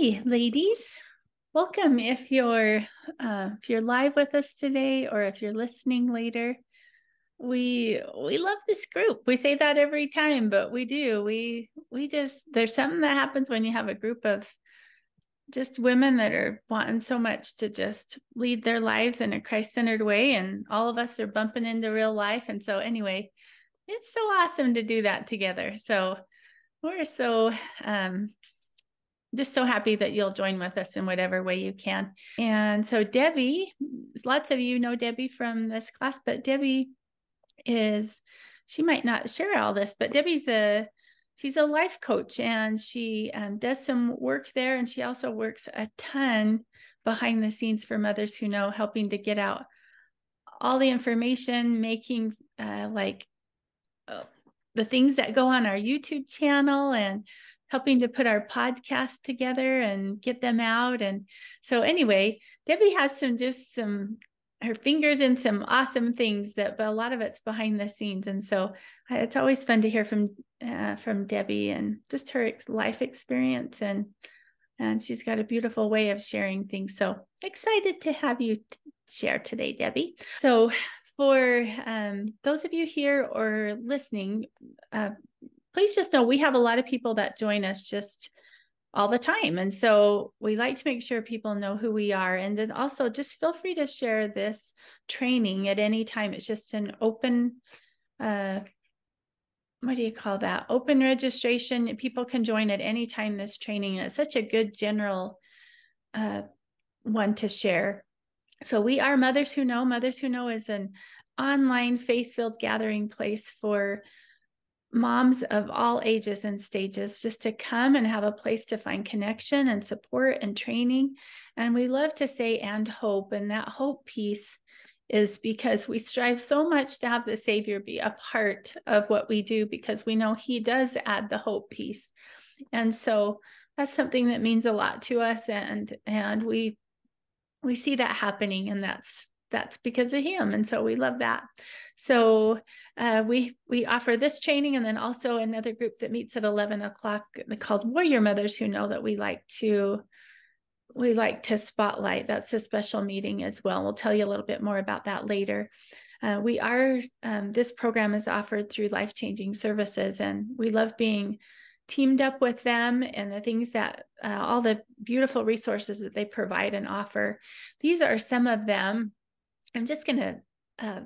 Hey, ladies. Welcome if you're uh, if you're live with us today or if you're listening later. We we love this group. We say that every time, but we do. We we just there's something that happens when you have a group of just women that are wanting so much to just lead their lives in a Christ-centered way and all of us are bumping into real life and so anyway, it's so awesome to do that together. So we're so um just so happy that you'll join with us in whatever way you can. And so, Debbie, lots of you know Debbie from this class, but Debbie is, she might not share all this, but Debbie's a, she's a life coach and she um, does some work there. And she also works a ton behind the scenes for mothers who know, helping to get out all the information, making uh, like uh, the things that go on our YouTube channel and helping to put our podcast together and get them out. And so, anyway, Debbie has some just some her fingers in some awesome things that, but a lot of it's behind the scenes. And so, it's always fun to hear from uh, from Debbie and just her life experience and and she's got a beautiful way of sharing things. So excited to have you t- share today, Debbie. So for um, those of you here or listening, uh, please just know we have a lot of people that join us just all the time. And so we like to make sure people know who we are. And then also just feel free to share this training at any time. It's just an open, uh, what do you call that? Open registration. People can join at any time this training. It's such a good general uh, one to share. So we are Mothers Who Know. Mothers Who Know is an online faith-filled gathering place for moms of all ages and stages just to come and have a place to find connection and support and training. And we love to say, and hope. And that hope piece is because we strive so much to have the Savior be a part of what we do because we know He does add the hope piece. And so that's something that means a lot to us. And, and we, we see that happening and that's that's because of him and so we love that. So uh, we we offer this training and then also another group that meets at 11 o'clock called warrior mothers who know that we like to we like to spotlight. That's a special meeting as well. We'll tell you a little bit more about that later. Uh, we are um, this program is offered through life changing services and we love being teamed up with them and the things that uh, all the beautiful resources that they provide and offer. These are some of them I'm just going to uh,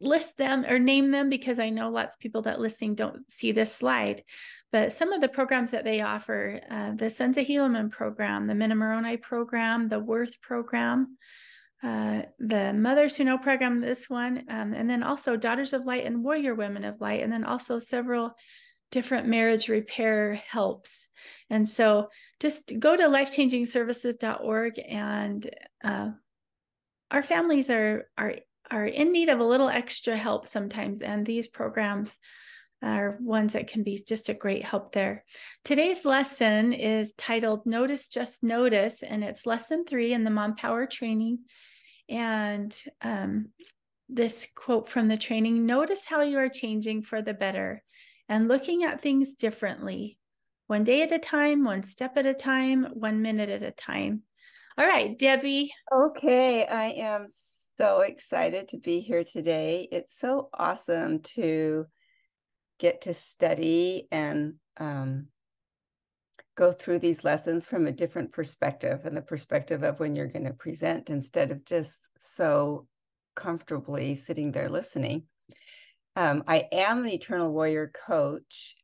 list them or name them because I know lots of people that listening don't see this slide. But some of the programs that they offer uh, the Sons of Helaman program, the Moroni program, the Worth program, uh, the Mothers Who Know program, this one, um, and then also Daughters of Light and Warrior Women of Light, and then also several different marriage repair helps. And so just go to lifechangingservices.org and uh, our families are are are in need of a little extra help sometimes and these programs are ones that can be just a great help there. Today's lesson is titled Notice Just Notice, and it's lesson three in the Mom Power training. And um, this quote from the training Notice how you are changing for the better and looking at things differently, one day at a time, one step at a time, one minute at a time. All right, Debbie. Okay, I am so excited to be here today. It's so awesome to get to study and um, go through these lessons from a different perspective and the perspective of when you're going to present instead of just so comfortably sitting there listening. Um, I am an Eternal Warrior coach,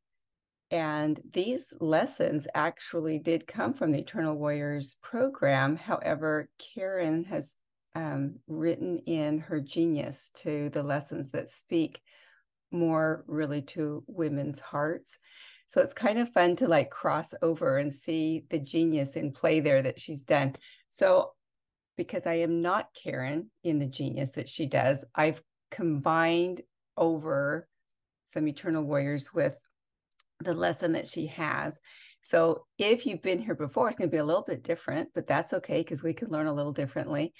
and these lessons actually did come from the Eternal Warriors program. However, Karen has um, written in her genius to the lessons that speak more really to women's hearts. So it's kind of fun to like cross over and see the genius in play there that she's done. So, because I am not Karen in the genius that she does, I've combined over some Eternal Warriors with the lesson that she has. So if you've been here before, it's going to be a little bit different, but that's okay because we can learn a little differently.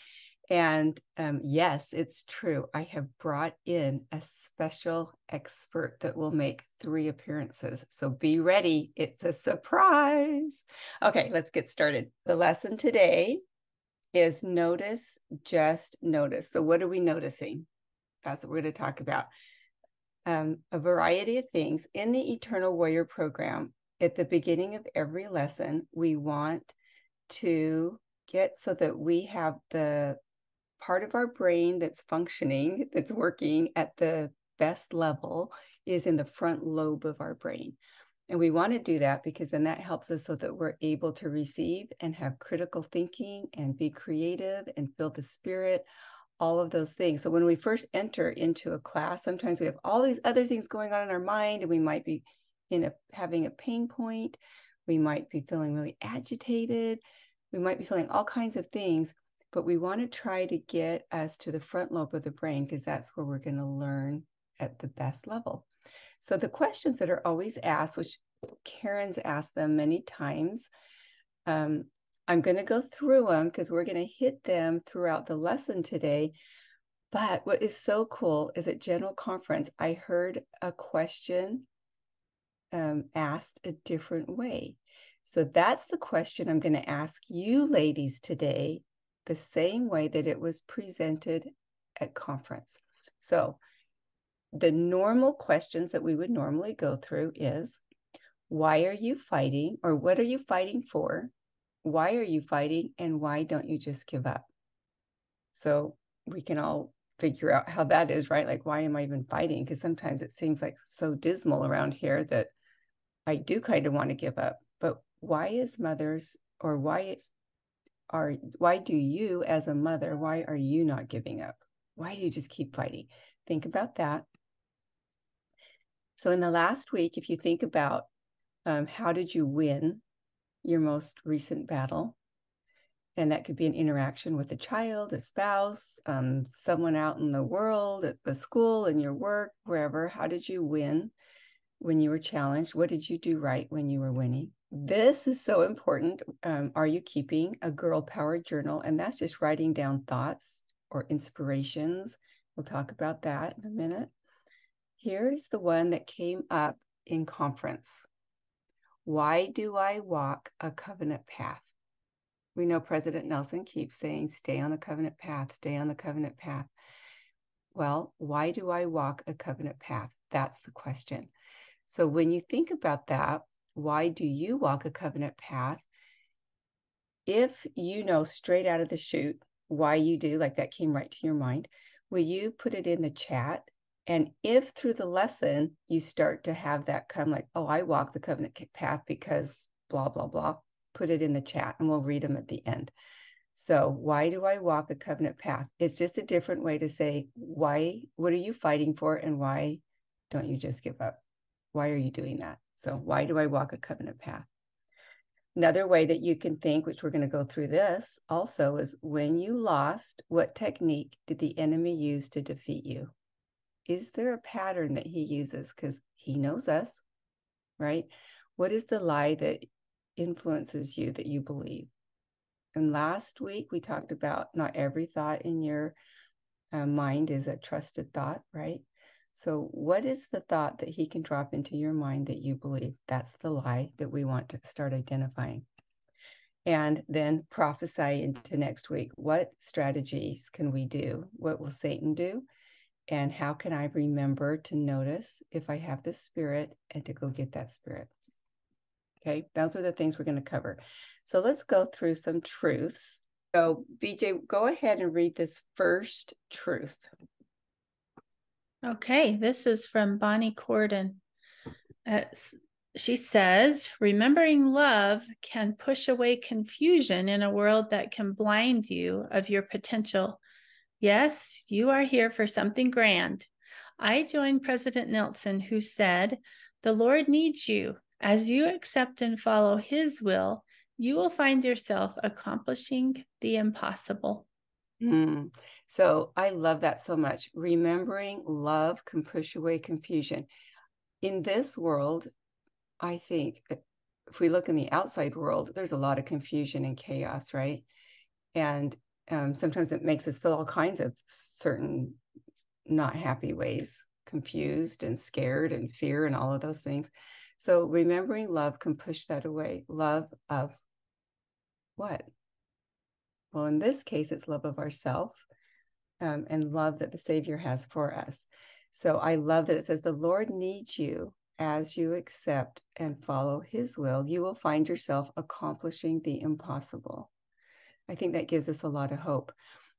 And um, yes, it's true. I have brought in a special expert that will make three appearances. So be ready. It's a surprise. Okay, let's get started. The lesson today is notice, just notice. So, what are we noticing? That's what we're going to talk about. Um, a variety of things in the Eternal Warrior program. At the beginning of every lesson, we want to get so that we have the part of our brain that's functioning, that's working at the best level, is in the front lobe of our brain. And we want to do that because then that helps us so that we're able to receive and have critical thinking and be creative and feel the spirit, all of those things. So when we first enter into a class, sometimes we have all these other things going on in our mind and we might be in a having a pain point, we might be feeling really agitated, we might be feeling all kinds of things but we want to try to get us to the front lobe of the brain because that's where we're going to learn at the best level. So the questions that are always asked, which Karen's asked them many times, um, I'm going to go through them because we're going to hit them throughout the lesson today. But what is so cool is at General Conference, I heard a question um, asked a different way. So that's the question I'm going to ask you ladies today the same way that it was presented at conference. So the normal questions that we would normally go through is why are you fighting or what are you fighting for? Why are you fighting and why don't you just give up? So we can all figure out how that is, right? Like, why am I even fighting? Because sometimes it seems like so dismal around here that I do kind of want to give up. But why is mothers or why are why do you as a mother why are you not giving up why do you just keep fighting think about that so in the last week if you think about um, how did you win your most recent battle and that could be an interaction with a child a spouse um, someone out in the world at the school in your work wherever how did you win when you were challenged what did you do right when you were winning this is so important. Um, are you keeping a girl power journal? And that's just writing down thoughts or inspirations. We'll talk about that in a minute. Here's the one that came up in conference. Why do I walk a covenant path? We know President Nelson keeps saying, stay on the covenant path, stay on the covenant path. Well, why do I walk a covenant path? That's the question. So when you think about that, why do you walk a covenant path? If you know straight out of the chute why you do, like that came right to your mind, will you put it in the chat? And if through the lesson you start to have that come like, oh, I walk the covenant path because blah, blah, blah, put it in the chat and we'll read them at the end. So, why do I walk a covenant path? It's just a different way to say, why, what are you fighting for? And why don't you just give up? Why are you doing that? So, why do I walk a covenant path? Another way that you can think, which we're going to go through this also, is when you lost, what technique did the enemy use to defeat you? Is there a pattern that he uses? Because he knows us, right? What is the lie that influences you that you believe? And last week we talked about not every thought in your uh, mind is a trusted thought, right? So, what is the thought that he can drop into your mind that you believe? That's the lie that we want to start identifying. And then prophesy into next week. What strategies can we do? What will Satan do? And how can I remember to notice if I have the spirit and to go get that spirit? Okay, those are the things we're going to cover. So let's go through some truths. So, BJ, go ahead and read this first truth. Okay, this is from Bonnie Cordon. Uh, she says, remembering love can push away confusion in a world that can blind you of your potential. Yes, you are here for something grand. I join President Nelson, who said, The Lord needs you. As you accept and follow his will, you will find yourself accomplishing the impossible. Mm. So I love that so much. Remembering love can push away confusion. In this world, I think if we look in the outside world, there's a lot of confusion and chaos, right? And um, sometimes it makes us feel all kinds of certain not happy ways, confused and scared and fear and all of those things. So remembering love can push that away. Love of what? Well, in this case, it's love of ourself um, and love that the Savior has for us. So I love that it says, The Lord needs you as you accept and follow his will. You will find yourself accomplishing the impossible. I think that gives us a lot of hope.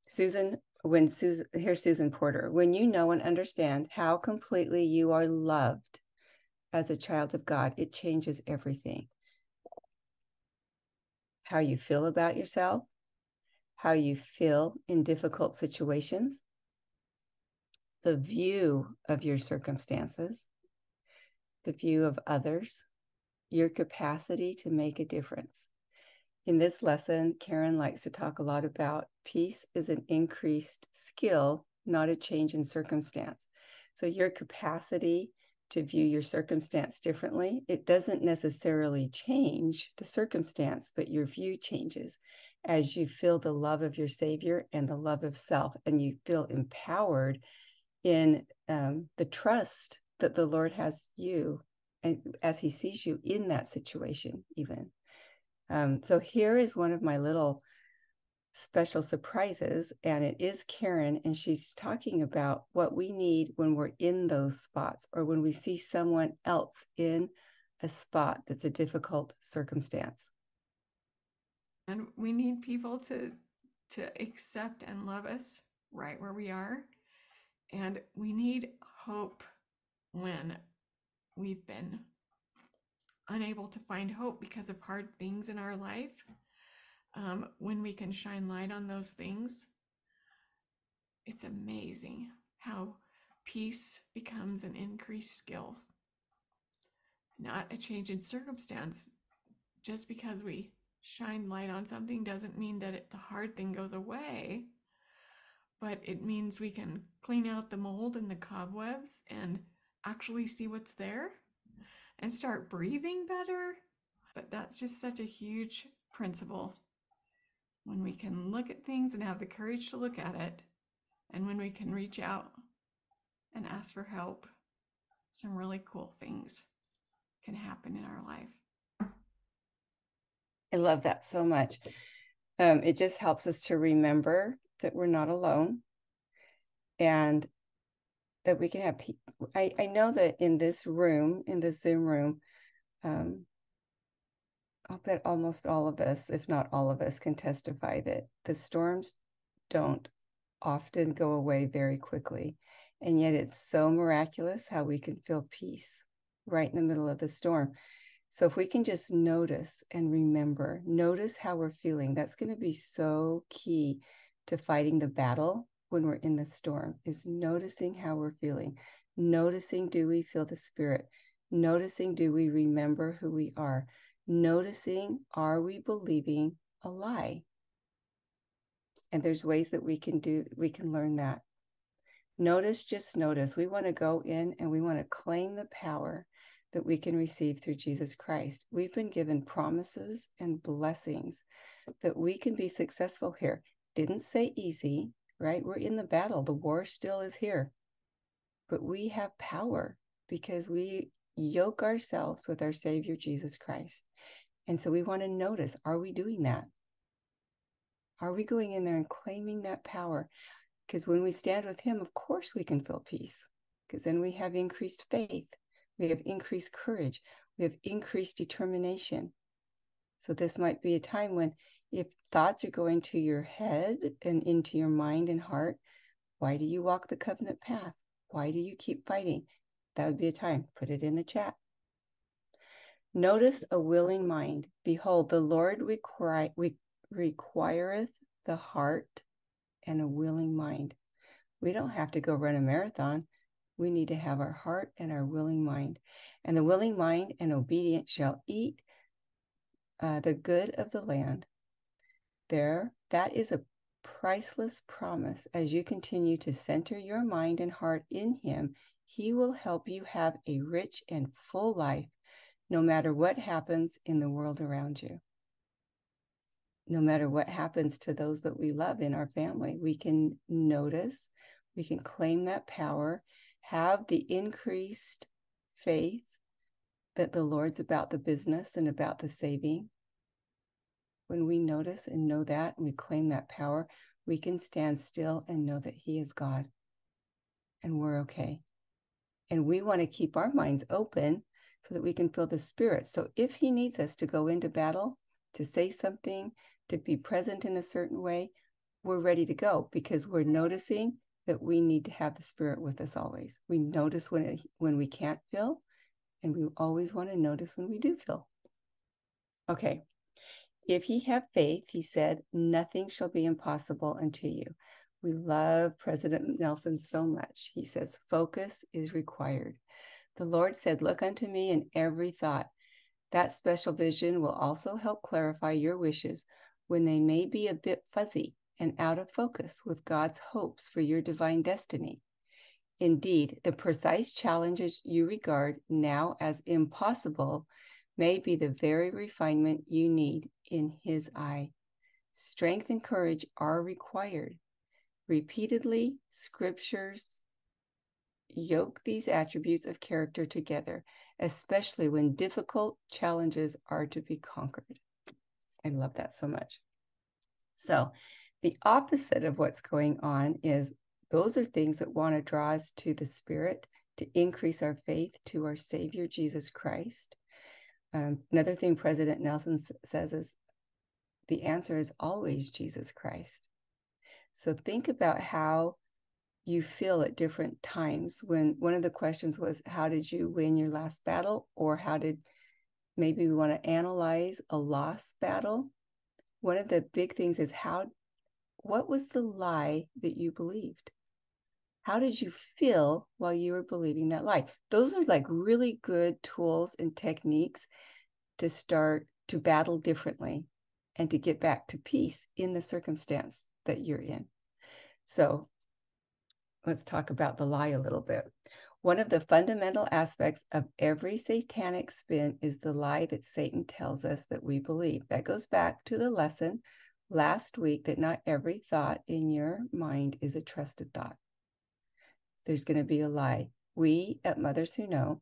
Susan, when Susan, here's Susan Porter, when you know and understand how completely you are loved as a child of God, it changes everything. How you feel about yourself, how you feel in difficult situations, the view of your circumstances, the view of others, your capacity to make a difference. In this lesson, Karen likes to talk a lot about peace is an increased skill, not a change in circumstance. So, your capacity to view your circumstance differently, it doesn't necessarily change the circumstance, but your view changes as you feel the love of your Savior and the love of self, and you feel empowered in um, the trust that the Lord has you and as He sees you in that situation, even. Um, so here is one of my little special surprises, and it is Karen, and she's talking about what we need when we're in those spots or when we see someone else in a spot that's a difficult circumstance. And we need people to to accept and love us right where we are and we need hope when we've been unable to find hope because of hard things in our life. Um, when we can shine light on those things, it's amazing how peace becomes an increased skill, not a change in circumstance. Just because we shine light on something doesn't mean that it, the hard thing goes away but it means we can clean out the mold and the cobwebs and actually see what's there and start breathing better. But that's just such a huge principle. When we can look at things and have the courage to look at it, and when we can reach out and ask for help, some really cool things can happen in our life. I love that so much. Um, it just helps us to remember that we're not alone and that we can have people. I, I know that in this room, in the Zoom room, um, I'll bet almost all of us, if not all of us, can testify that the storms don't often go away very quickly. And yet it's so miraculous how we can feel peace right in the middle of the storm. So if we can just notice and remember, notice how we're feeling, that's going to be so key to fighting the battle when we're in the storm is noticing how we're feeling, noticing do we feel the spirit, noticing do we remember who we are, noticing are we believing a lie. And there's ways that we can do, we can learn that. Notice, just notice. We want to go in and we want to claim the power that we can receive through Jesus Christ. We've been given promises and blessings that we can be successful here. Didn't say easy, right? We're in the battle. The war still is here. But we have power because we yoke ourselves with our Savior Jesus Christ. And so we want to notice are we doing that? Are we going in there and claiming that power? Because when we stand with Him, of course we can feel peace, because then we have increased faith, we have increased courage, we have increased determination. So this might be a time when if thoughts are going to your head and into your mind and heart, why do you walk the covenant path? Why do you keep fighting? That would be a time. Put it in the chat. Notice a willing mind. Behold, the Lord requiri- re- requireth the heart and a willing mind. We don't have to go run a marathon. We need to have our heart and our willing mind. And the willing mind and obedient shall eat uh, the good of the land there, that is a priceless promise. As you continue to center your mind and heart in Him, He will help you have a rich and full life, no matter what happens in the world around you. no matter what happens to those that we love in our family, we can notice, we can claim that power, have the increased faith that the Lord's about the business and about the saving. When we notice and know that, and we claim that power, we can stand still and know that He is God and we're okay. And we want to keep our minds open so that we can feel the Spirit. So if He needs us to go into battle, to say something, to be present in a certain way, we're ready to go because we're noticing that we need to have the Spirit with us always. We notice when it, when we can't feel, and we always want to notice when we do feel. Okay. If ye have faith, he said, nothing shall be impossible unto you. We love President Nelson so much. He says, focus is required. The Lord said, Look unto me in every thought. That special vision will also help clarify your wishes when they may be a bit fuzzy and out of focus with God's hopes for your divine destiny. Indeed, the precise challenges you regard now as impossible may be the very refinement you need in His eye. Strength and courage are required. Repeatedly, scriptures yoke these attributes of character together, especially when difficult challenges are to be conquered. I love that so much. So, the opposite of what's going on is those are things that want to draw us to the Spirit to increase our faith to our Savior, Jesus Christ. Um, another thing President Nelson says is the answer is always Jesus Christ. So think about how you feel at different times when one of the questions was, How did you win your last battle? Or how did maybe we want to analyze a lost battle? One of the big things is how, what was the lie that you believed? How did you feel while you were believing that lie? Those are like really good tools and techniques to start to battle differently and to get back to peace in the circumstance that you're in. So let's talk about the lie a little bit. One of the fundamental aspects of every satanic spin is the lie that Satan tells us that we believe. That goes back to the lesson last week that not every thought in your mind is a trusted thought there's going to be a lie. We at Mothers Who Know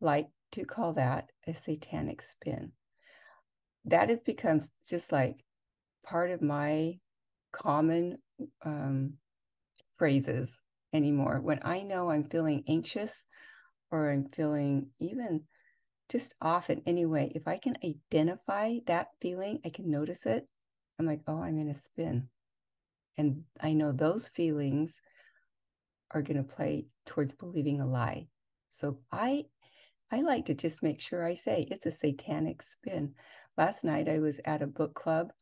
like to call that a satanic spin. That has become just like part of my common um, phrases anymore. When I know I'm feeling anxious or I'm feeling even just off in any way, if I can identify that feeling, I can notice it. I'm like, oh, I'm in a spin. And I know those feelings are going to play towards believing a lie. So I I like to just make sure I say it's a satanic spin. Last night I was at a book club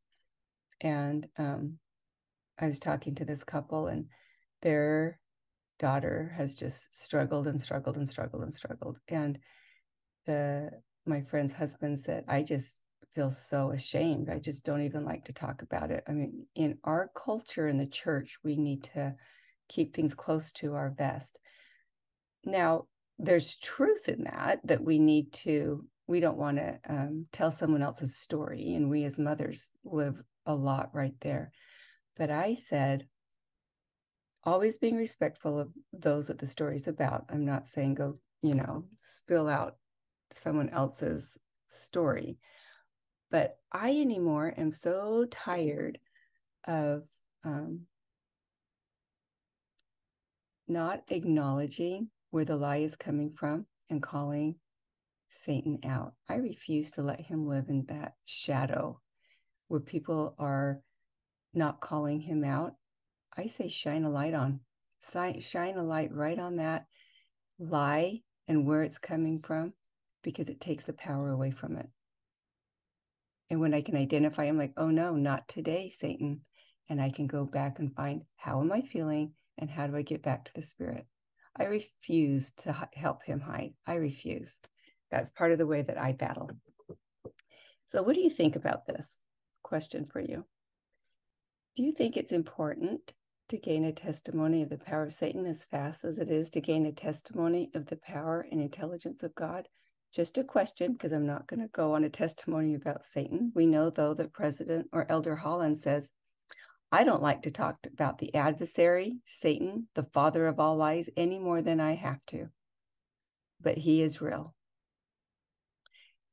and um, I was talking to this couple and their daughter has just struggled and struggled and struggled and struggled. And the my friend's husband said, I just feel so ashamed. I just don't even like to talk about it. I mean, in our culture in the church, we need to keep things close to our vest. Now, there's truth in that, that we need to, we don't want to um, tell someone else's story. And we as mothers live a lot right there. But I said, always being respectful of those that the story's about. I'm not saying go, you know, spill out someone else's story. But I anymore am so tired of um, not acknowledging where the lie is coming from and calling Satan out. I refuse to let him live in that shadow where people are not calling him out. I say shine a light on, shine a light right on that lie and where it's coming from because it takes the power away from it. And when I can identify, I'm like, oh no, not today, Satan. And I can go back and find how am I feeling and how do I get back to the spirit? I refuse to help him hide. I refuse. That's part of the way that I battle. So, what do you think about this? Question for you. Do you think it's important to gain a testimony of the power of Satan as fast as it is to gain a testimony of the power and intelligence of God? just a question because I'm not going to go on a testimony about Satan. We know, though, that President or Elder Holland says, I don't like to talk about the adversary, Satan, the father of all lies, any more than I have to. But he is real.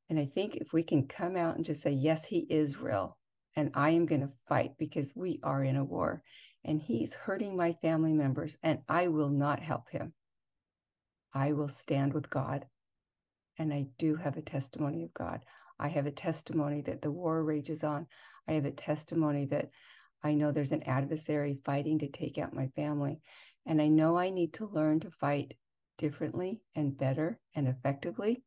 And I think if we can come out and just say, yes, he is real, and I am going to fight because we are in a war and he's hurting my family members, and I will not help him. I will stand with God. And I do have a testimony of God. I have a testimony that the war rages on. I have a testimony that I know there's an adversary fighting to take out my family. And I know I need to learn to fight differently and better and effectively.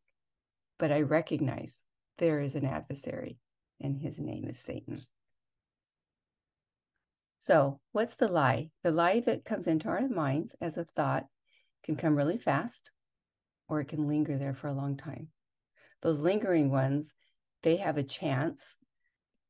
But I recognize there is an adversary, and his name is Satan. So, what's the lie? The lie that comes into our minds as a thought can come really fast or it can linger there for a long time. Those lingering ones, they have a chance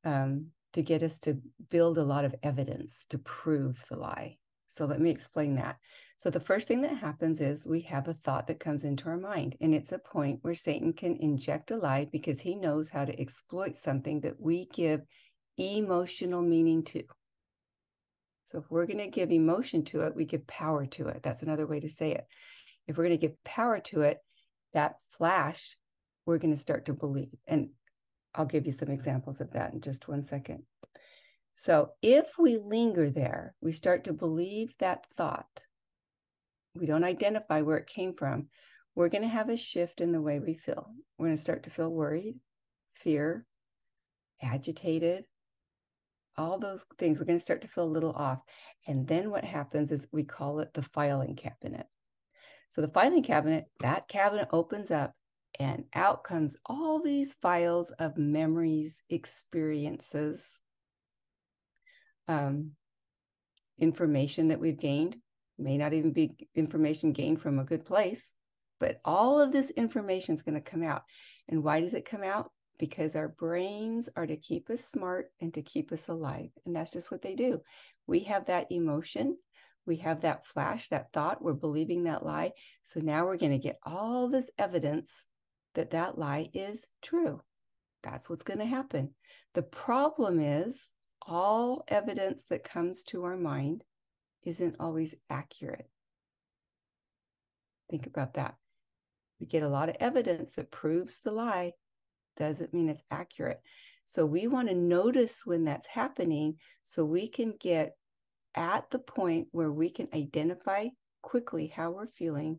um, to get us to build a lot of evidence to prove the lie. So let me explain that. So the first thing that happens is we have a thought that comes into our mind, and it's a point where Satan can inject a lie because he knows how to exploit something that we give emotional meaning to. So if we're going to give emotion to it, we give power to it. That's another way to say it. If we're going to give power to it, that flash, we're going to start to believe. And I'll give you some examples of that in just one second. So if we linger there, we start to believe that thought. We don't identify where it came from. We're going to have a shift in the way we feel. We're going to start to feel worried, fear, agitated, all those things. We're going to start to feel a little off. And then what happens is we call it the filing cabinet. So the filing cabinet, that cabinet opens up and out comes all these files of memories, experiences, um, information that we've gained. May not even be information gained from a good place, but all of this information is going to come out. And why does it come out? Because our brains are to keep us smart and to keep us alive. And that's just what they do. We have that emotion we have that flash, that thought, we're believing that lie. So now we're going to get all this evidence that that lie is true. That's what's going to happen. The problem is all evidence that comes to our mind isn't always accurate. Think about that. We get a lot of evidence that proves the lie, doesn't mean it's accurate. So we want to notice when that's happening so we can get at the point where we can identify quickly how we're feeling,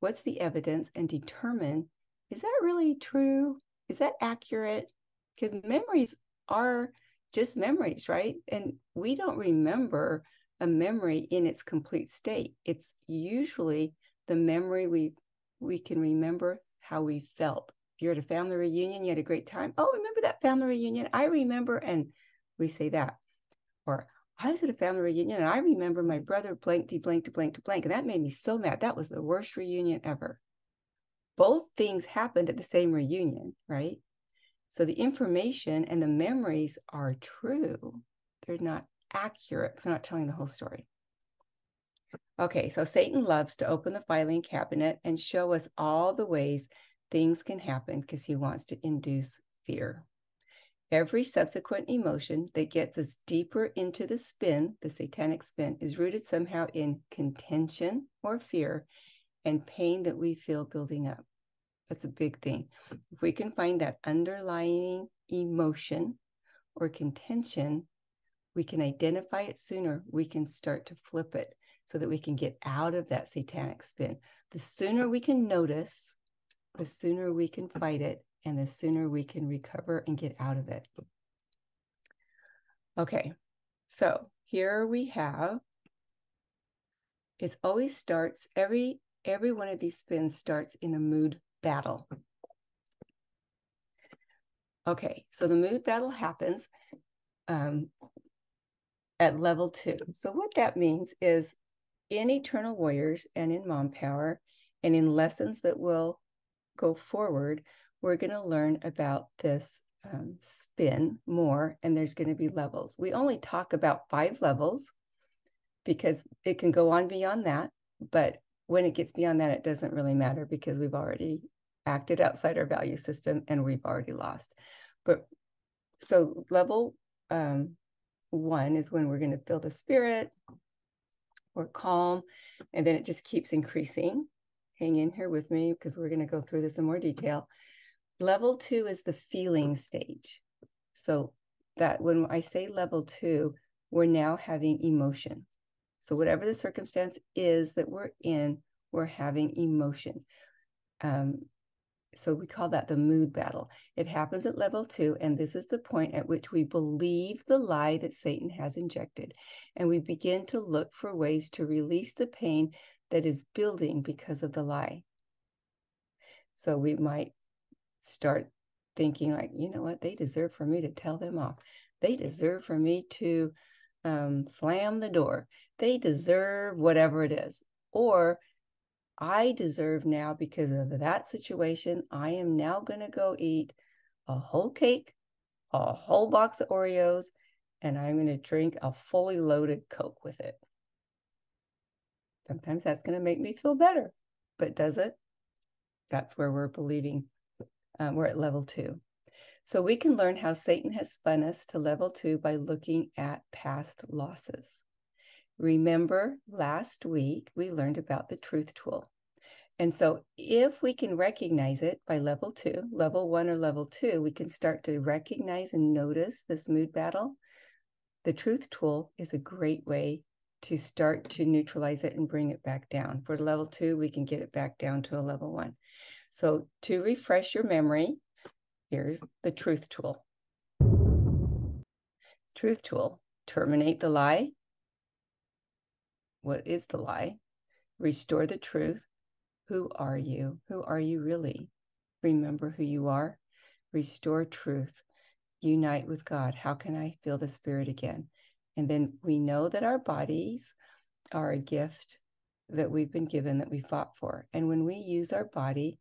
what's the evidence, and determine is that really true? Is that accurate? Because memories are just memories, right? And we don't remember a memory in its complete state. It's usually the memory we we can remember how we felt. If you're at a family reunion, you had a great time. Oh, remember that family reunion? I remember, and we say that. Or I was at a family reunion and I remember my brother blanked, blanked, blanked, blank. And that made me so mad. That was the worst reunion ever. Both things happened at the same reunion, right? So the information and the memories are true. They're not accurate because they're not telling the whole story. Okay, so Satan loves to open the filing cabinet and show us all the ways things can happen because he wants to induce fear. Every subsequent emotion that gets us deeper into the spin, the satanic spin, is rooted somehow in contention or fear and pain that we feel building up. That's a big thing. If we can find that underlying emotion or contention, we can identify it sooner. We can start to flip it so that we can get out of that satanic spin. The sooner we can notice, the sooner we can fight it, and the sooner we can recover and get out of it. Okay, so here we have it always starts every every one of these spins starts in a mood battle. Okay, so the mood battle happens um, at level two. So what that means is in Eternal Warriors and in Mom Power and in lessons that will go forward, we're going to learn about this um, spin more, and there's going to be levels. We only talk about five levels because it can go on beyond that. But when it gets beyond that, it doesn't really matter because we've already acted outside our value system and we've already lost. But so level um, one is when we're going to feel the spirit, we're calm, and then it just keeps increasing. Hang in here with me because we're going to go through this in more detail. Level two is the feeling stage. So that when I say level two, we're now having emotion. So whatever the circumstance is that we're in, we're having emotion. Um, so we call that the mood battle. It happens at level two, and this is the point at which we believe the lie that Satan has injected, and we begin to look for ways to release the pain that is building because of the lie. So we might start thinking like, you know what, they deserve for me to tell them off. They deserve for me to um, slam the door. They deserve whatever it is. Or I deserve now because of that situation. I am now going to go eat a whole cake, a whole box of Oreos, and I'm going to drink a fully loaded Coke with it. Sometimes that's going to make me feel better, but does it? That's where we're believing. Um, we're at level two. So we can learn how Satan has spun us to level two by looking at past losses. Remember, last week we learned about the truth tool. And so, if we can recognize it by level two, level one or level two, we can start to recognize and notice this mood battle. The truth tool is a great way to start to neutralize it and bring it back down. For level two, we can get it back down to a level one. So, to refresh your memory, here's the truth tool. Truth tool terminate the lie. What is the lie? Restore the truth who are you? Who are you really? Remember who you are. Restore truth. Unite with God. How can I feel the Spirit again? And then we know that our bodies are a gift that we've been given that we fought for. And when we use our body,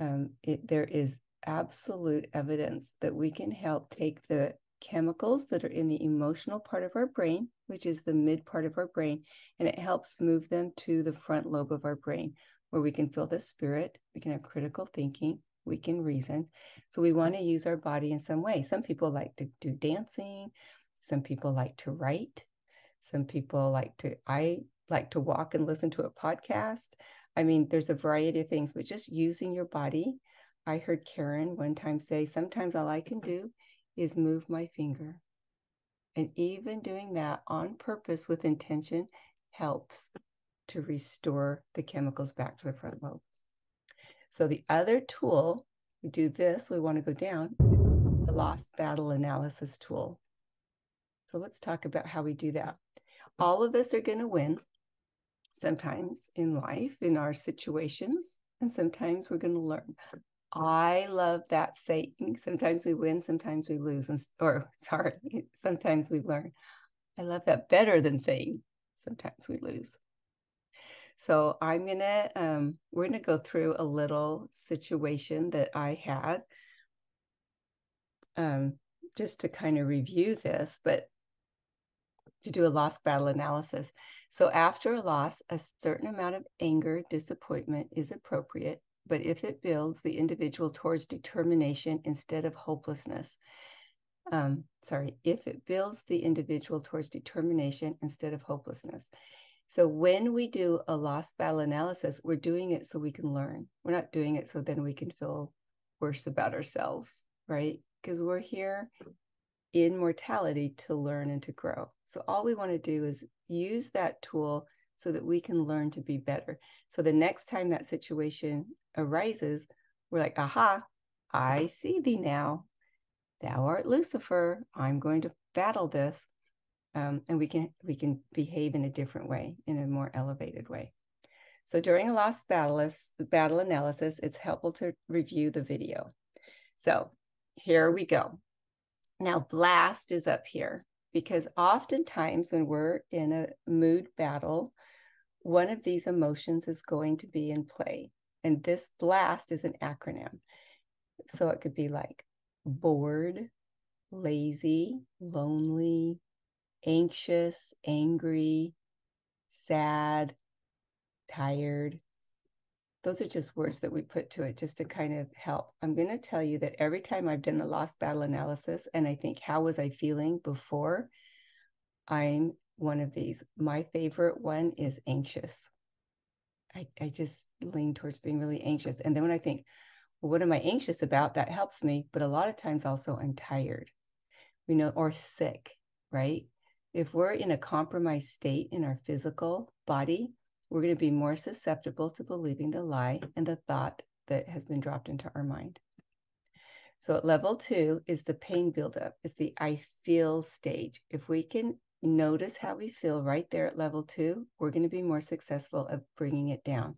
um, it, there is absolute evidence that we can help take the chemicals that are in the emotional part of our brain, which is the mid part of our brain, and it helps move them to the front lobe of our brain, where we can feel the spirit, we can have critical thinking, we can reason. So we want to use our body in some way. Some people like to do dancing, some people like to write, some people like to, I like to walk and listen to a podcast. I mean, there's a variety of things, but just using your body. I heard Karen one time say, sometimes all I can do is move my finger. And even doing that on purpose with intention helps to restore the chemicals back to the front lobe. So the other tool, we do this, we want to go down, the lost battle analysis tool. So let's talk about how we do that. All of us are going to win sometimes in life, in our situations, and sometimes we're going to learn. I love that saying. Sometimes we win, sometimes we lose, and, or sorry, sometimes we learn. I love that better than saying sometimes we lose. So I'm gonna um, we're gonna go through a little situation that I had um, just to kind of review this, but to do a loss battle analysis. So after a loss, a certain amount of anger, disappointment is appropriate, but if it builds the individual towards determination instead of hopelessness, um, sorry, if it builds the individual towards determination instead of hopelessness. So when we do a lost battle analysis, we're doing it so we can learn. We're not doing it so then we can feel worse about ourselves, right? Because we're here in mortality to learn and to grow. So all we want to do is use that tool so that we can learn to be better. So the next time that situation arises, we're like, aha, I see thee now. Thou art Lucifer. I'm going to battle this um, and we can we can behave in a different way, in a more elevated way. So during a lost battle, battle analysis, it's helpful to review the video. So here we go. Now, blast is up here because oftentimes when we're in a mood battle, one of these emotions is going to be in play. And this blast is an acronym. So it could be like bored, lazy, lonely, anxious, angry, sad, tired, those are just words that we put to it just to kind of help. I'm going to tell you that every time I've done a lost battle analysis and I think, how was I feeling before? I'm one of these. My favorite one is anxious. I, I just lean towards being really anxious. And then when I think, well, what am I anxious about? That helps me. But a lot of times also I'm tired, you know, or sick, right? If we're in a compromised state in our physical body, we're going to be more susceptible to believing the lie and the thought that has been dropped into our mind. So at level two is the pain buildup. It's the I feel stage. If we can notice how we feel right there at level two, we're going to be more successful at bringing it down.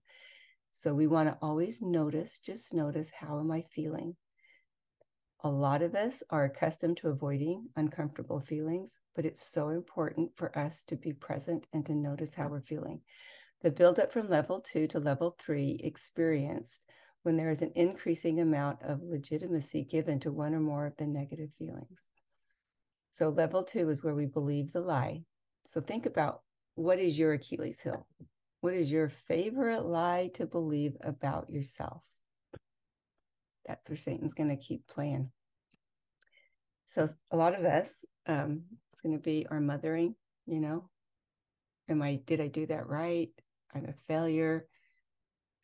So we want to always notice, just notice how am I feeling? A lot of us are accustomed to avoiding uncomfortable feelings, but it's so important for us to be present and to notice how we're feeling. The buildup from level two to level three experienced when there is an increasing amount of legitimacy given to one or more of the negative feelings. So, level two is where we believe the lie. So, think about what is your Achilles heel? What is your favorite lie to believe about yourself? That's where Satan's going to keep playing. So, a lot of us, um, it's going to be our mothering, you know. Am I, did I do that right? I'm a failure.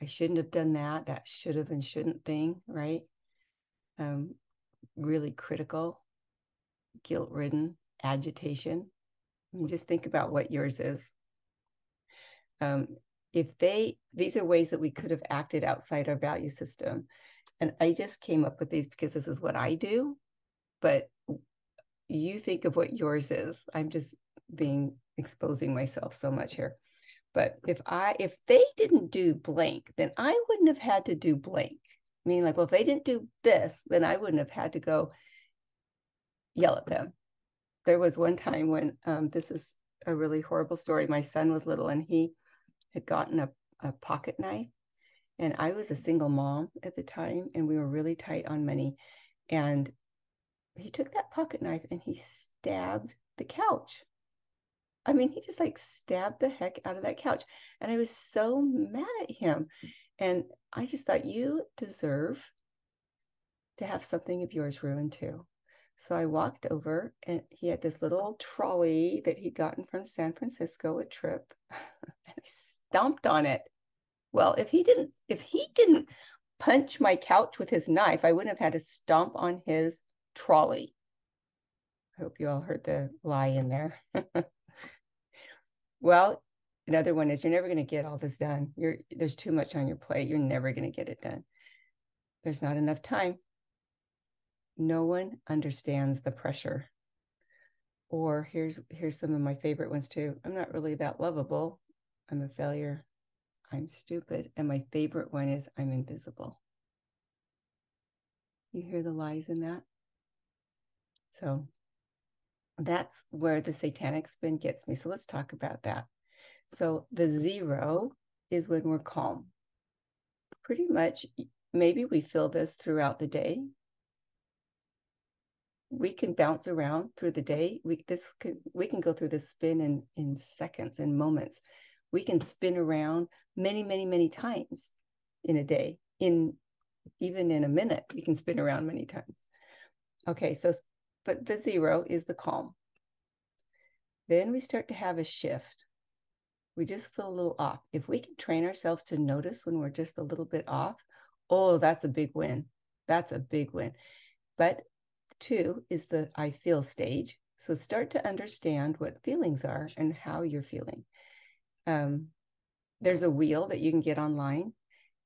I shouldn't have done that. That should have and shouldn't thing, right? Um, really critical, guilt ridden, agitation. I mean, just think about what yours is. Um, if they, these are ways that we could have acted outside our value system. And I just came up with these because this is what I do. But you think of what yours is. I'm just being exposing myself so much here. But if I if they didn't do blank, then I wouldn't have had to do blank. Meaning like, well, if they didn't do this, then I wouldn't have had to go yell at them. There was one time when um, this is a really horrible story. My son was little and he had gotten a, a pocket knife. And I was a single mom at the time, and we were really tight on money. And he took that pocket knife and he stabbed the couch. I mean, he just like stabbed the heck out of that couch. And I was so mad at him. And I just thought, you deserve to have something of yours ruined too. So I walked over and he had this little trolley that he'd gotten from San Francisco a trip and I stomped on it. Well, if he didn't if he didn't punch my couch with his knife, I wouldn't have had to stomp on his trolley. I hope you all heard the lie in there. Well, another one is you're never going to get all this done. You're there's too much on your plate. You're never going to get it done. There's not enough time. No one understands the pressure. Or here's here's some of my favorite ones too. I'm not really that lovable. I'm a failure. I'm stupid. And my favorite one is I'm invisible. You hear the lies in that? So that's where the satanic spin gets me. So let's talk about that. So the zero is when we're calm. Pretty much, maybe we feel this throughout the day. We can bounce around through the day. We this can, we can go through this spin in in seconds and moments. We can spin around many, many, many times in a day. In even in a minute, we can spin around many times. Okay, so but the zero is the calm. Then we start to have a shift. We just feel a little off. If we can train ourselves to notice when we're just a little bit off, oh, that's a big win. That's a big win. But two is the I feel stage. So start to understand what feelings are and how you're feeling. Um, there's a wheel that you can get online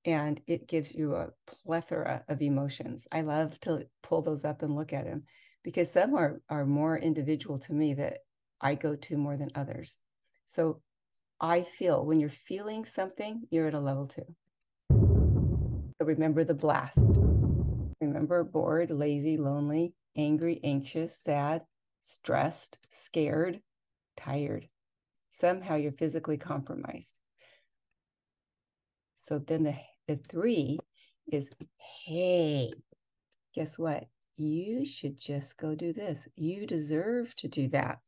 and it gives you a plethora of emotions. I love to pull those up and look at them because some are are more individual to me that I go to more than others. So I feel when you're feeling something, you're at a level two. So remember the blast. Remember bored, lazy, lonely, angry, anxious, sad, stressed, scared, tired. Somehow you're physically compromised. So then the, the three is hey, guess what? you should just go do this. You deserve to do that.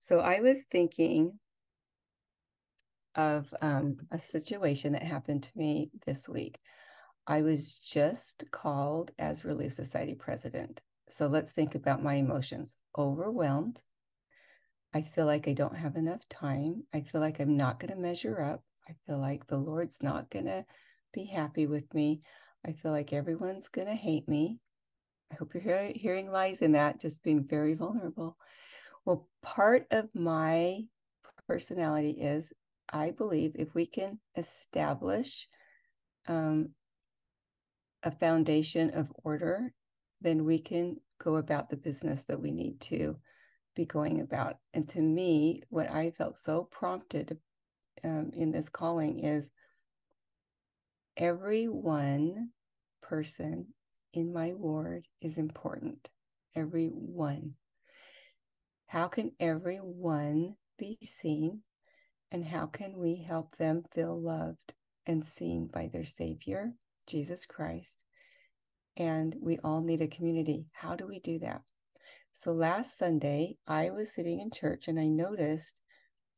So I was thinking of um, a situation that happened to me this week. I was just called as Relief Society president. So let's think about my emotions overwhelmed. I feel like I don't have enough time. I feel like I'm not going to measure up. I feel like the Lord's not going to be happy with me. I feel like everyone's going to hate me. I hope you're hear- hearing lies in that, just being very vulnerable. Well, part of my personality is I believe if we can establish um, a foundation of order, then we can go about the business that we need to be going about. And to me, what I felt so prompted um, in this calling is every one person in my ward is important. Every one. How can everyone be seen? And how can we help them feel loved and seen by their Savior, Jesus Christ? And we all need a community. How do we do that? So last Sunday, I was sitting in church and I noticed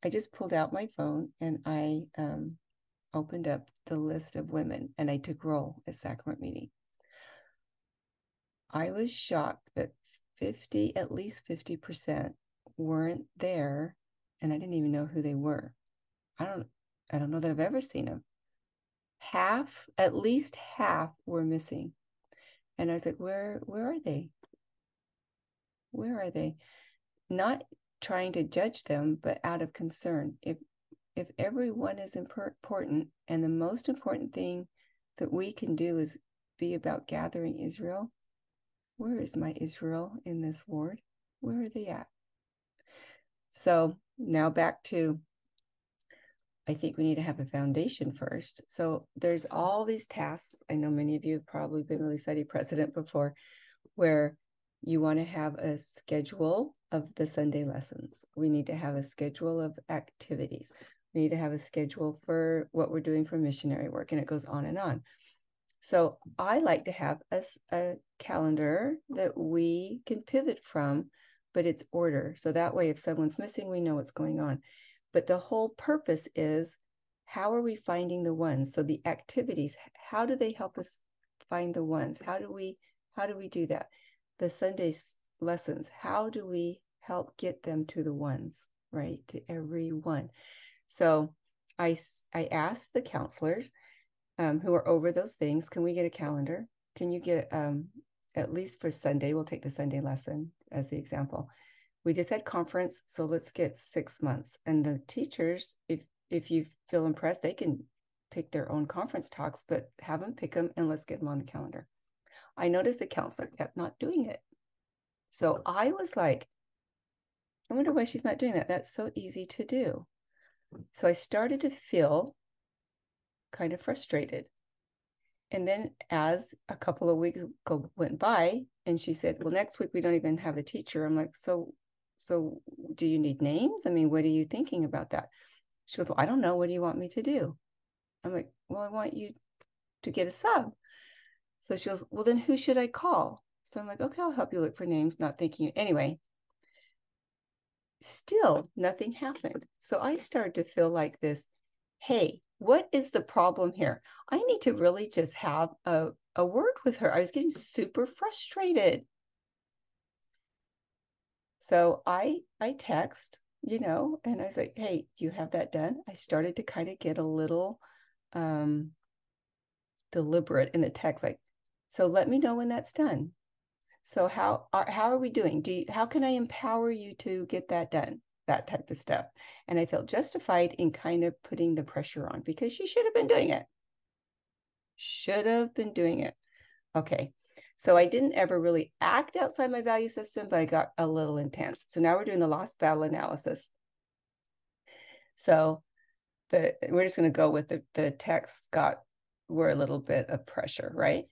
I just pulled out my phone and I um, opened up the list of women and I took roll at sacrament meeting. I was shocked that 50, at least 50% weren't there and I didn't even know who they were. I don't I don't know that I've ever seen them. Half, at least half were missing. And I was like, where where are they? Where are they? Not trying to judge them, but out of concern. If if everyone is important and the most important thing that we can do is be about gathering Israel, where is my Israel in this ward? Where are they at? So now back to I think we need to have a foundation first. So there's all these tasks. I know many of you have probably been Relief Society president before, where you want to have a schedule of the Sunday lessons. We need to have a schedule of activities. We need to have a schedule for what we're doing for missionary work, and it goes on and on. So I like to have a, a calendar that we can pivot from, but it's order. So that way, if someone's missing, we know what's going on. But the whole purpose is how are we finding the ones? So the activities, how do they help us find the ones? How do we how do we do that? The Sunday lessons, how do we help get them to the ones, right? To every one. So I I asked the counselors um, who are over those things, can we get a calendar? Can you get um, at least for Sunday? We'll take the Sunday lesson as the example we just had conference so let's get six months. And the teachers if if you feel impressed they can pick their own conference talks but have them pick them and let's get them on the calendar. I noticed the counselor kept not doing it. So i was like i wonder why she's not doing that. That's so easy to do. So i started to feel kind of frustrated. And then as a couple of weeks go, went by and she said well next week we don't even have a teacher. I'm like so so do you need names? I mean, what are you thinking about that? She goes, Well, I don't know. What do you want me to do? I'm like, Well, I want you to get a sub. So she goes, Well, then who should I call? So I'm like, Okay, I'll help you look for names, not thinking. Anyway, still nothing happened. So I started to feel like this hey, what is the problem here? I need to really just have a, a word with her. I was getting super frustrated. So I I text, you know, and I was like, "Hey, do you have that done?" I started to kind of get a little um deliberate in the text like, "So let me know when that's done." So how are how are we doing? Do you, how can I empower you to get that done? That type of stuff. And I felt justified in kind of putting the pressure on because she should have been doing it. Should have been doing it. Okay. So I didn't ever really act outside my value system, but I got a little intense. So now we're doing the lost battle analysis. So the we're just going to go with the the text got were a little bit of pressure, right?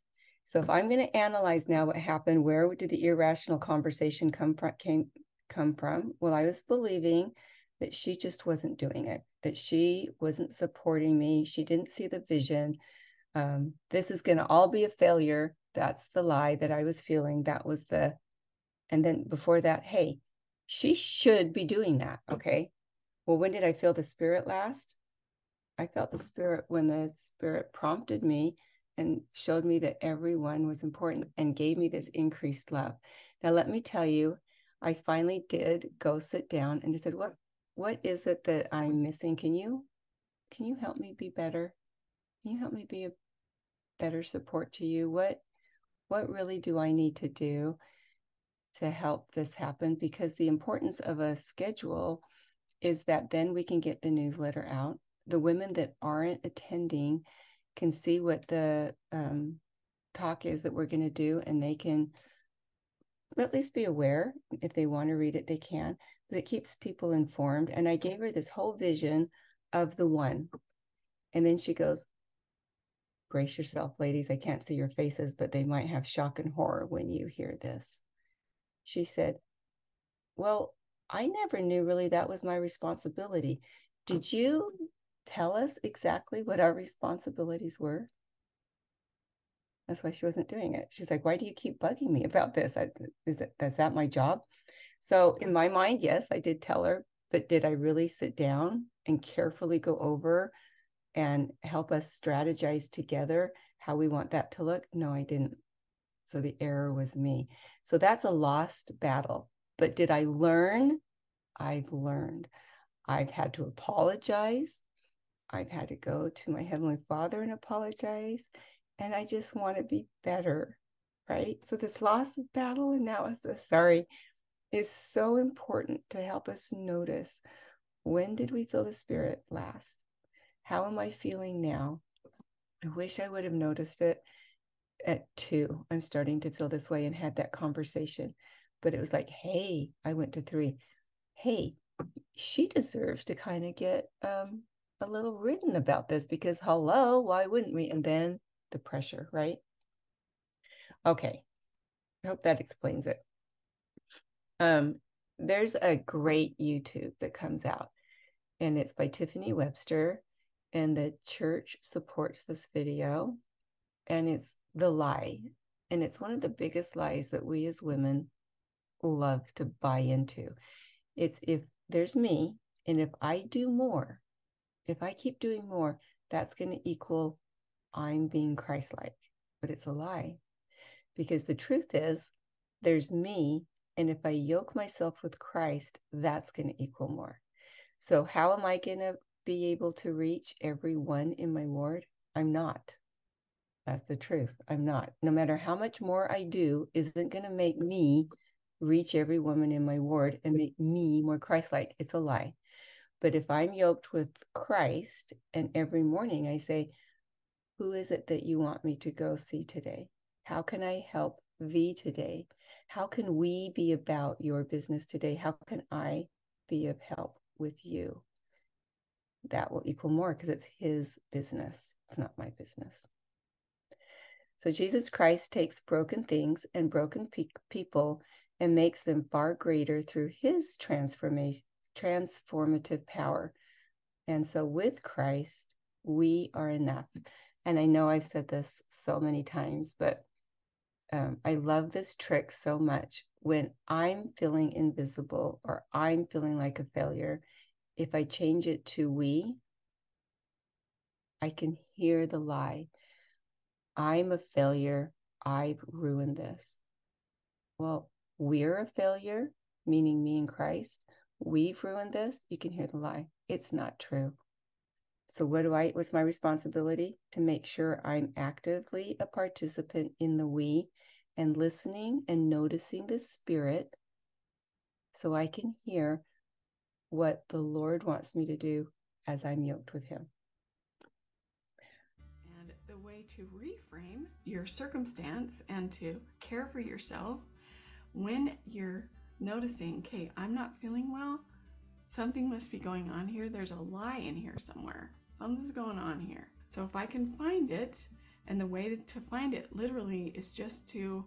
So if I'm going to analyze now what happened, where did the irrational conversation come from? Came come from? Well, I was believing that she just wasn't doing it, that she wasn't supporting me, she didn't see the vision. Um, this is going to all be a failure that's the lie that I was feeling. That was the, and then before that, hey, she should be doing that. Okay. Well, when did I feel the spirit last? I felt the spirit when the spirit prompted me and showed me that everyone was important and gave me this increased love. Now, let me tell you, I finally did go sit down and just said, "What, what is it that I'm missing? Can you, can you help me be better? Can you help me be a better support to you? What, what really do I need to do to help this happen? Because the importance of a schedule is that then we can get the newsletter out. The women that aren't attending can see what the um, talk is that we're going to do, and they can at least be aware. If they want to read it, they can, but it keeps people informed. And I gave her this whole vision of the one. And then she goes, Brace yourself, ladies. I can't see your faces, but they might have shock and horror when you hear this. She said, Well, I never knew really that was my responsibility. Did you tell us exactly what our responsibilities were? That's why she wasn't doing it. She's like, "Why do you keep bugging me about this? Is it is that my job?" So in my mind, yes, I did tell her, but did I really sit down and carefully go over and help us strategize together how we want that to look? No, I didn't. So the error was me. So that's a lost battle. But did I learn? I've learned. I've had to apologize. I've had to go to my Heavenly Father and apologize. And I just want to be better. Right. So this loss of battle analysis, sorry, is so important to help us notice when did we feel the spirit last? How am I feeling now? I wish I would have noticed it at two. I'm starting to feel this way and had that conversation. But it was like, hey, I went to three. Hey, she deserves to kind of get um, a little written about this because hello, why wouldn't we? And then the pressure, right? Okay. I hope that explains it. Um, there's a great YouTube that comes out, and it's by Tiffany Webster, and the church supports this video, and it's the lie, and it's one of the biggest lies that we as women love to buy into. It's if there's me, and if I do more, if I keep doing more, that's going to equal I'm being Christ like. But it's a lie because the truth is there's me. And if I yoke myself with Christ, that's going to equal more. So, how am I going to be able to reach everyone in my ward? I'm not. That's the truth. I'm not. No matter how much more I do, isn't going to make me reach every woman in my ward and make me more Christ like. It's a lie. But if I'm yoked with Christ and every morning I say, Who is it that you want me to go see today? How can I help thee today? How can we be about your business today? How can I be of help with you? That will equal more because it's his business. It's not my business. So Jesus Christ takes broken things and broken pe- people and makes them far greater through his transformation transformative power. And so with Christ, we are enough. And I know I've said this so many times, but um, I love this trick so much. When I'm feeling invisible or I'm feeling like a failure, if I change it to we, I can hear the lie. I'm a failure. I've ruined this. Well, we're a failure, meaning me and Christ we've ruined this, you can hear the lie. It's not true. So what do I what's my responsibility to make sure I'm actively a participant in the we and listening and noticing the spirit so I can hear what the Lord wants me to do as I'm yoked with him. And the way to reframe your circumstance and to care for yourself when you're noticing, okay, I'm not feeling well. Something must be going on here. There's a lie in here somewhere. Something's going on here. So if I can find it, and the way to find it literally is just to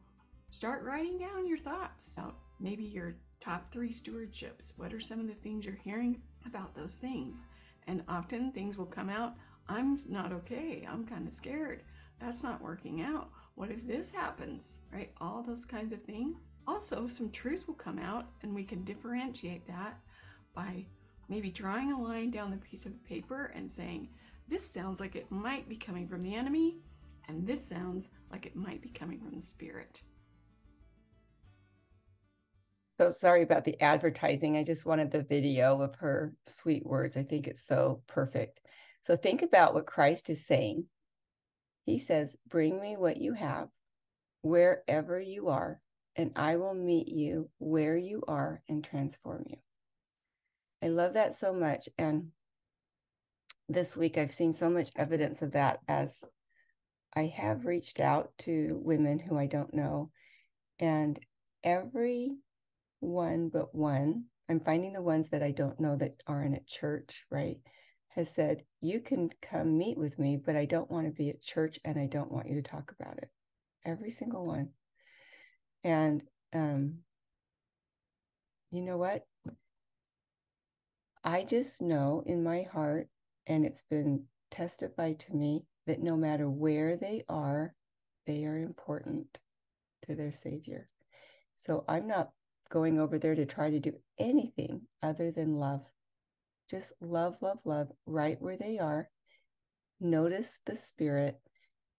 start writing down your thoughts about maybe your top three stewardships. What are some of the things you're hearing about those things? And often things will come out I'm not okay. I'm kind of scared. That's not working out. What if this happens? Right? All those kinds of things. Also, some truth will come out and we can differentiate that by maybe drawing a line down the piece of paper and saying, this sounds like it might be coming from the enemy, and this sounds like it might be coming from the spirit. So sorry about the advertising. I just wanted the video of her sweet words. I think it's so perfect. So think about what Christ is saying. He says, Bring me what you have, wherever you are, and I will meet you where you are and transform you. I love that so much. And this week, I've seen so much evidence of that as I have reached out to women who I don't know. And every one but one, I'm finding the ones that I don't know that aren't at church, right? Has said, You can come meet with me, but I don't want to be at church and I don't want you to talk about it. Every single one. And um, you know what? I just know in my heart, and it's been testified to me that no matter where they are, they are important to their Savior. So I'm not going over there to try to do anything other than love. Just love, love, love right where they are. Notice the Spirit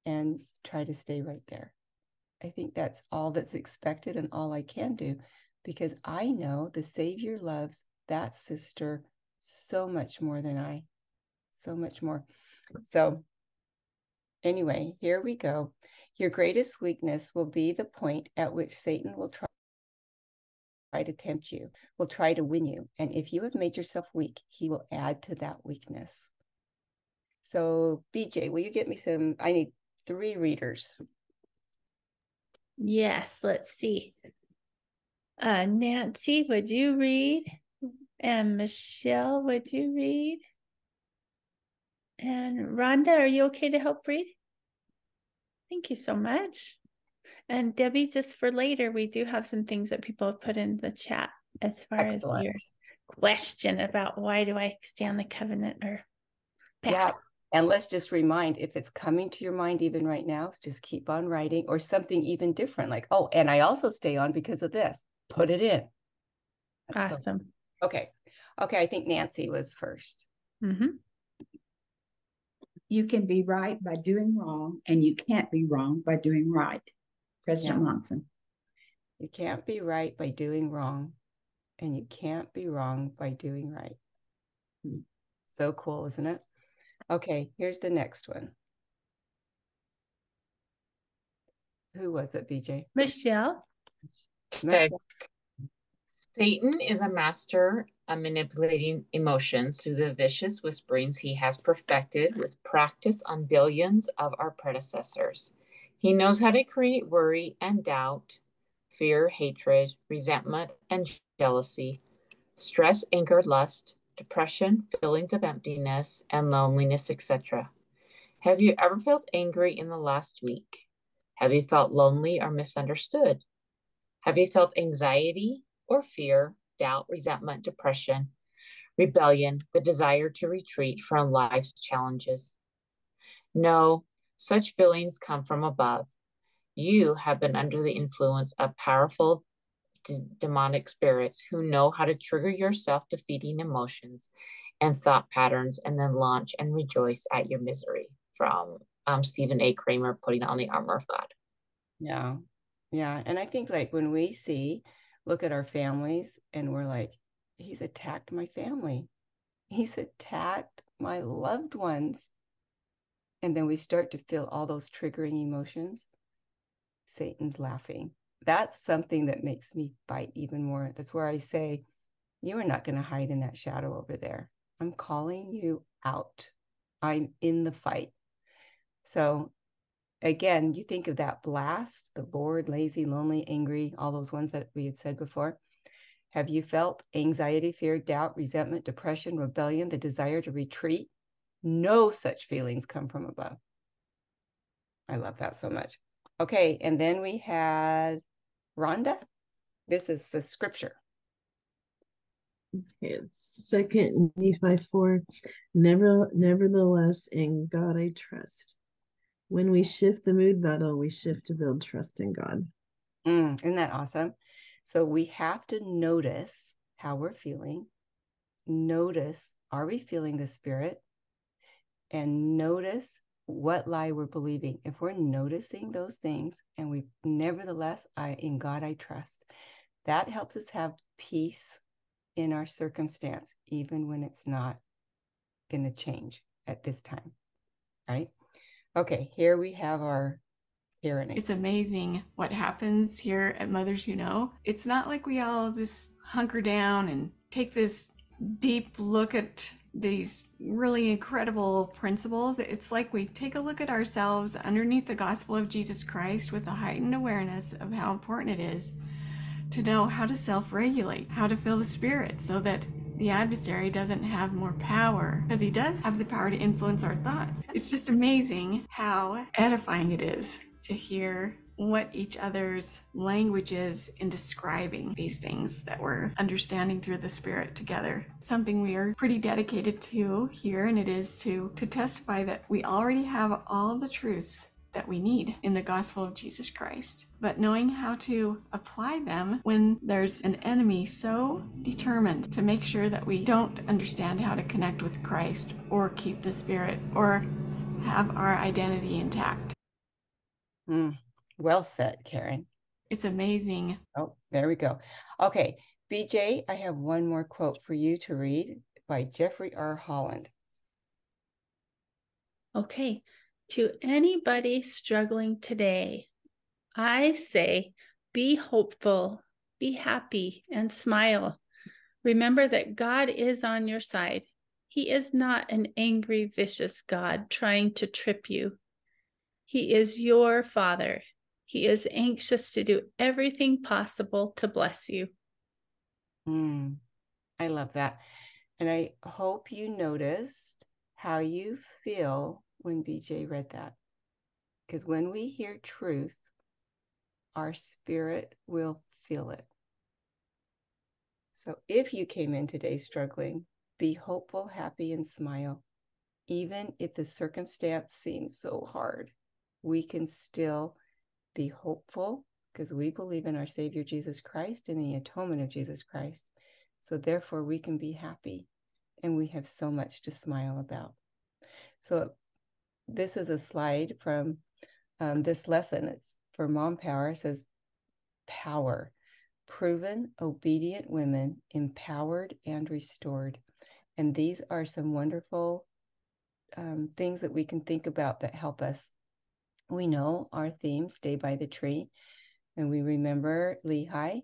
and try to stay right there. I think that's all that's expected and all I can do because I know the Savior loves that sister so much more than I, so much more. So, anyway, here we go. Your greatest weakness will be the point at which Satan will try to tempt you, will try to win you. And if you have made yourself weak, he will add to that weakness. So, BJ, will you get me some? I need three readers. Yes, let's see. Uh, Nancy, would you read? And Michelle, would you read? And Rhonda, are you okay to help read? Thank you so much. And Debbie, just for later, we do have some things that people have put in the chat as far Excellent. as your question about why do I stay on the covenant or path. Yeah. And let's just remind if it's coming to your mind even right now, just keep on writing or something even different, like, oh, and I also stay on because of this. Put it in. That's awesome. So, okay. Okay. I think Nancy was 1st mm-hmm. You can be right by doing wrong, and you can't be wrong by doing right. President yeah. Monson. You can't be right by doing wrong, and you can't be wrong by doing right. Mm-hmm. So cool, isn't it? Okay, here's the next one. Who was it, BJ? Michelle. Michelle. Satan is a master of manipulating emotions through the vicious whisperings he has perfected with practice on billions of our predecessors. He knows how to create worry and doubt, fear, hatred, resentment, and jealousy, stress, anger, lust, depression, feelings of emptiness, and loneliness, etc. Have you ever felt angry in the last week? Have you felt lonely or misunderstood? Have you felt anxiety or fear, doubt, resentment, depression, rebellion, the desire to retreat from life's challenges? No, such feelings come from above. You have been under the influence of powerful d- demonic spirits who know how to trigger your self defeating emotions and thought patterns and then launch and rejoice at your misery from um, Stephen A. Cramer, Putting on the Armor of God. Yeah. Yeah. And I think like when we see, look at our families and we're like, he's attacked my family, he's attacked my loved ones. And then we start to feel all those triggering emotions. Satan's laughing that's something that makes me fight even more. That's where I say, you are not going to hide in that shadow over there. I'm calling you out. I'm in the fight. So, again, you think of that blast, the bored, lazy, lonely, angry, all those ones that we had said before. Have you felt anxiety, fear, doubt, resentment, depression, rebellion, the desire to retreat? No such feelings come from above. I love that so much. Okay, and then we had Rhonda. This is the scripture. Okay, it's second Nephi 4. Never, nevertheless, in God I trust. When we shift the mood battle, we shift to build trust in God. Mm, isn't that awesome? So we have to notice how we're feeling. Notice, are we feeling the spirit? And notice what lie we're believing. If we're noticing those things and we nevertheless, I in God I trust, that helps us have peace in our circumstance, even when it's not going to change at this time. Right? Okay, here we have our tyranny. It's amazing what happens here at Mothers Who Know. It's not like we all just hunker down and take this deep look at these really incredible principles. It's like we take a look at ourselves underneath the gospel of Jesus Christ with a heightened awareness of how important it is to know how to self regulate, how to fill the spirit so that the adversary doesn't have more power because he does have the power to influence our thoughts. It's just amazing how edifying it is to hear what each other's language is in describing these things that we're understanding through the spirit together. Something we are pretty dedicated to here and it is to to testify that we already have all the truths that we need in the gospel of Jesus Christ, but knowing how to apply them when there's an enemy so determined to make sure that we don't understand how to connect with Christ or keep the Spirit or have our identity intact. Mm, well said, Karen. It's amazing. Oh, there we go. Okay, BJ, I have one more quote for you to read by Jeffrey R. Holland. Okay, to anybody struggling today, I say be hopeful, be happy, and smile. Remember that God is on your side. He is not an angry, vicious God trying to trip you. He is your Father. He is anxious to do everything possible to bless you. Mm, I love that. And I hope you noticed how you feel when BJ read that. Because when we hear truth, our spirit will feel it. So if you came in today struggling, be hopeful, happy, and smile. Even if the circumstance seems so hard, we can still be hopeful because we believe in our Savior Jesus Christ and the atonement of Jesus Christ. So therefore, we can be happy and we have so much to smile about. So this is a slide from um, this lesson. It's for Mom Power. It says power, proven obedient women, empowered and restored. And these are some wonderful um, things that we can think about that help us. We know our theme, Stay by the Tree. And we remember Lehi,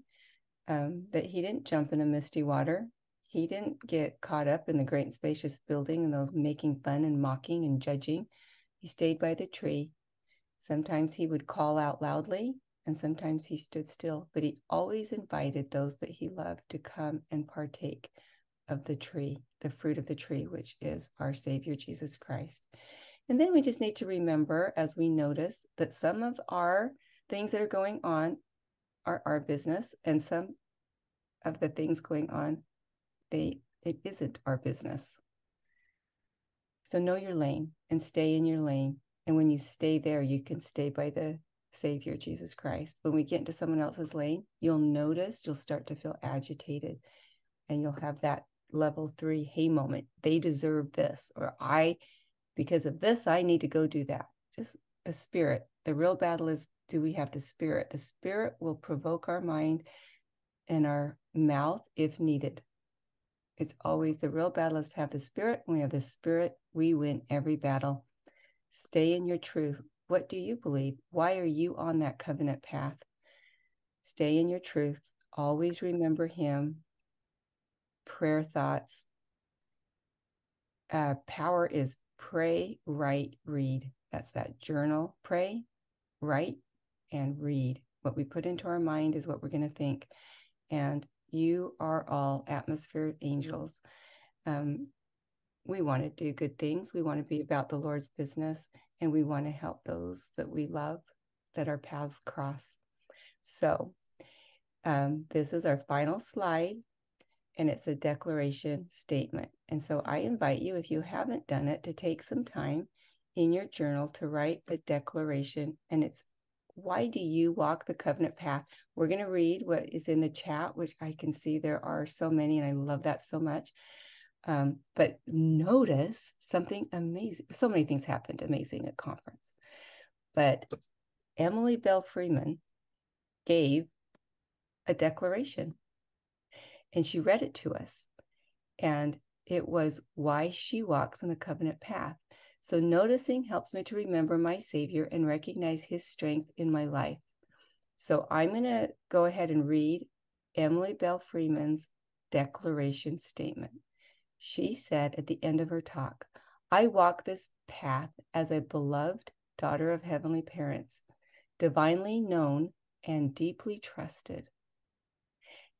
um, that he didn't jump in the misty water. He didn't get caught up in the great and spacious building and those making fun and mocking and judging. He stayed by the tree. Sometimes he would call out loudly, and sometimes he stood still, but he always invited those that he loved to come and partake of the tree, the fruit of the tree, which is our Savior Jesus Christ. And then we just need to remember as we notice that some of our things that are going on are our business, and some of the things going on, they it isn't our business. So know your lane and stay in your lane. And when you stay there, you can stay by the Savior, Jesus Christ. When we get into someone else's lane, you'll notice you'll start to feel agitated and you'll have that level three hey moment. They deserve this, or I, because of this, I need to go do that. Just the spirit. The real battle is do we have the spirit? The spirit will provoke our mind and our mouth if needed. It's always the real battle is to have the spirit. When we have the spirit, we win every battle. Stay in your truth. What do you believe? Why are you on that covenant path? Stay in your truth. Always remember Him. Prayer thoughts. Uh, power is pray, write, read. That's that journal. Pray, write, and read. What we put into our mind is what we're going to think. And you are all atmosphere angels. Um, we want to do good things. We want to be about the Lord's business and we want to help those that we love that our paths cross. So, um, this is our final slide and it's a declaration statement. And so, I invite you, if you haven't done it, to take some time in your journal to write a declaration. And it's why do you walk the covenant path? We're going to read what is in the chat, which I can see there are so many, and I love that so much. Um, but notice something amazing. So many things happened amazing at conference. But Emily Belle Freeman gave a declaration and she read it to us. And it was why she walks in the covenant path. So noticing helps me to remember my Savior and recognize his strength in my life. So I'm going to go ahead and read Emily Belle Freeman's declaration statement. She said at the end of her talk, I walk this path as a beloved daughter of heavenly parents, divinely known and deeply trusted.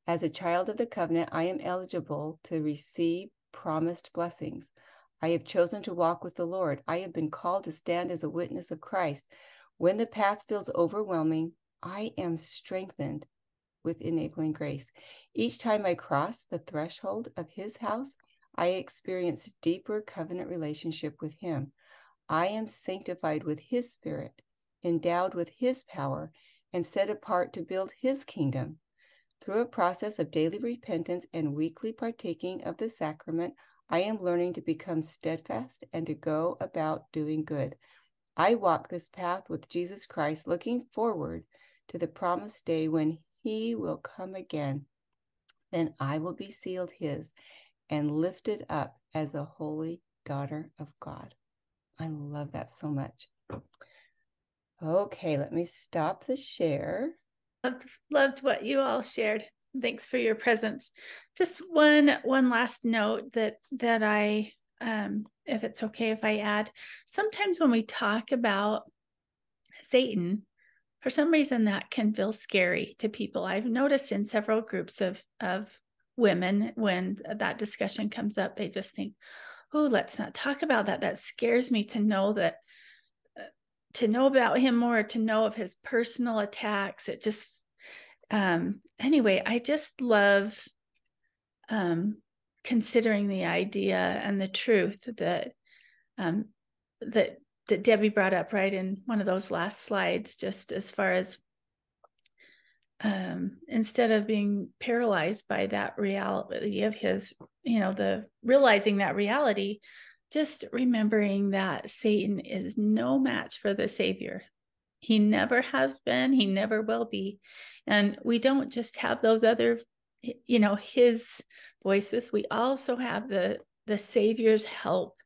As a child of the covenant, I am eligible to receive promised blessings. I have chosen to walk with the Lord. I have been called to stand as a witness of Christ. When the path feels overwhelming, I am strengthened with enabling grace. Each time I cross the threshold of his house, I experience deeper covenant relationship with Him. I am sanctified with His Spirit, endowed with His power, and set apart to build His kingdom. Through a process of daily repentance and weekly partaking of the sacrament, I am learning to become steadfast and to go about doing good. I walk this path with Jesus Christ, looking forward to the promised day when He will come again. Then I will be sealed His and lifted up as a holy daughter of God. I love that so much. Okay, let me stop the share. Loved, loved what you all shared. Thanks for your presence. Just one one last note that that I um if it's okay if I add. Sometimes when we talk about Satan, for some reason that can feel scary to people. I've noticed in several groups of of women when that discussion comes up they just think oh let's not talk about that that scares me to know that to know about him more to know of his personal attacks it just um anyway i just love um considering the idea and the truth that um that that debbie brought up right in one of those last slides just as far as um, instead of being paralyzed by that reality of his, you know, the realizing that reality, just remembering that Satan is no match for the Savior. He never has been, he never will be. And we don't just have those other, you know, his voices, we also have the the Savior's help.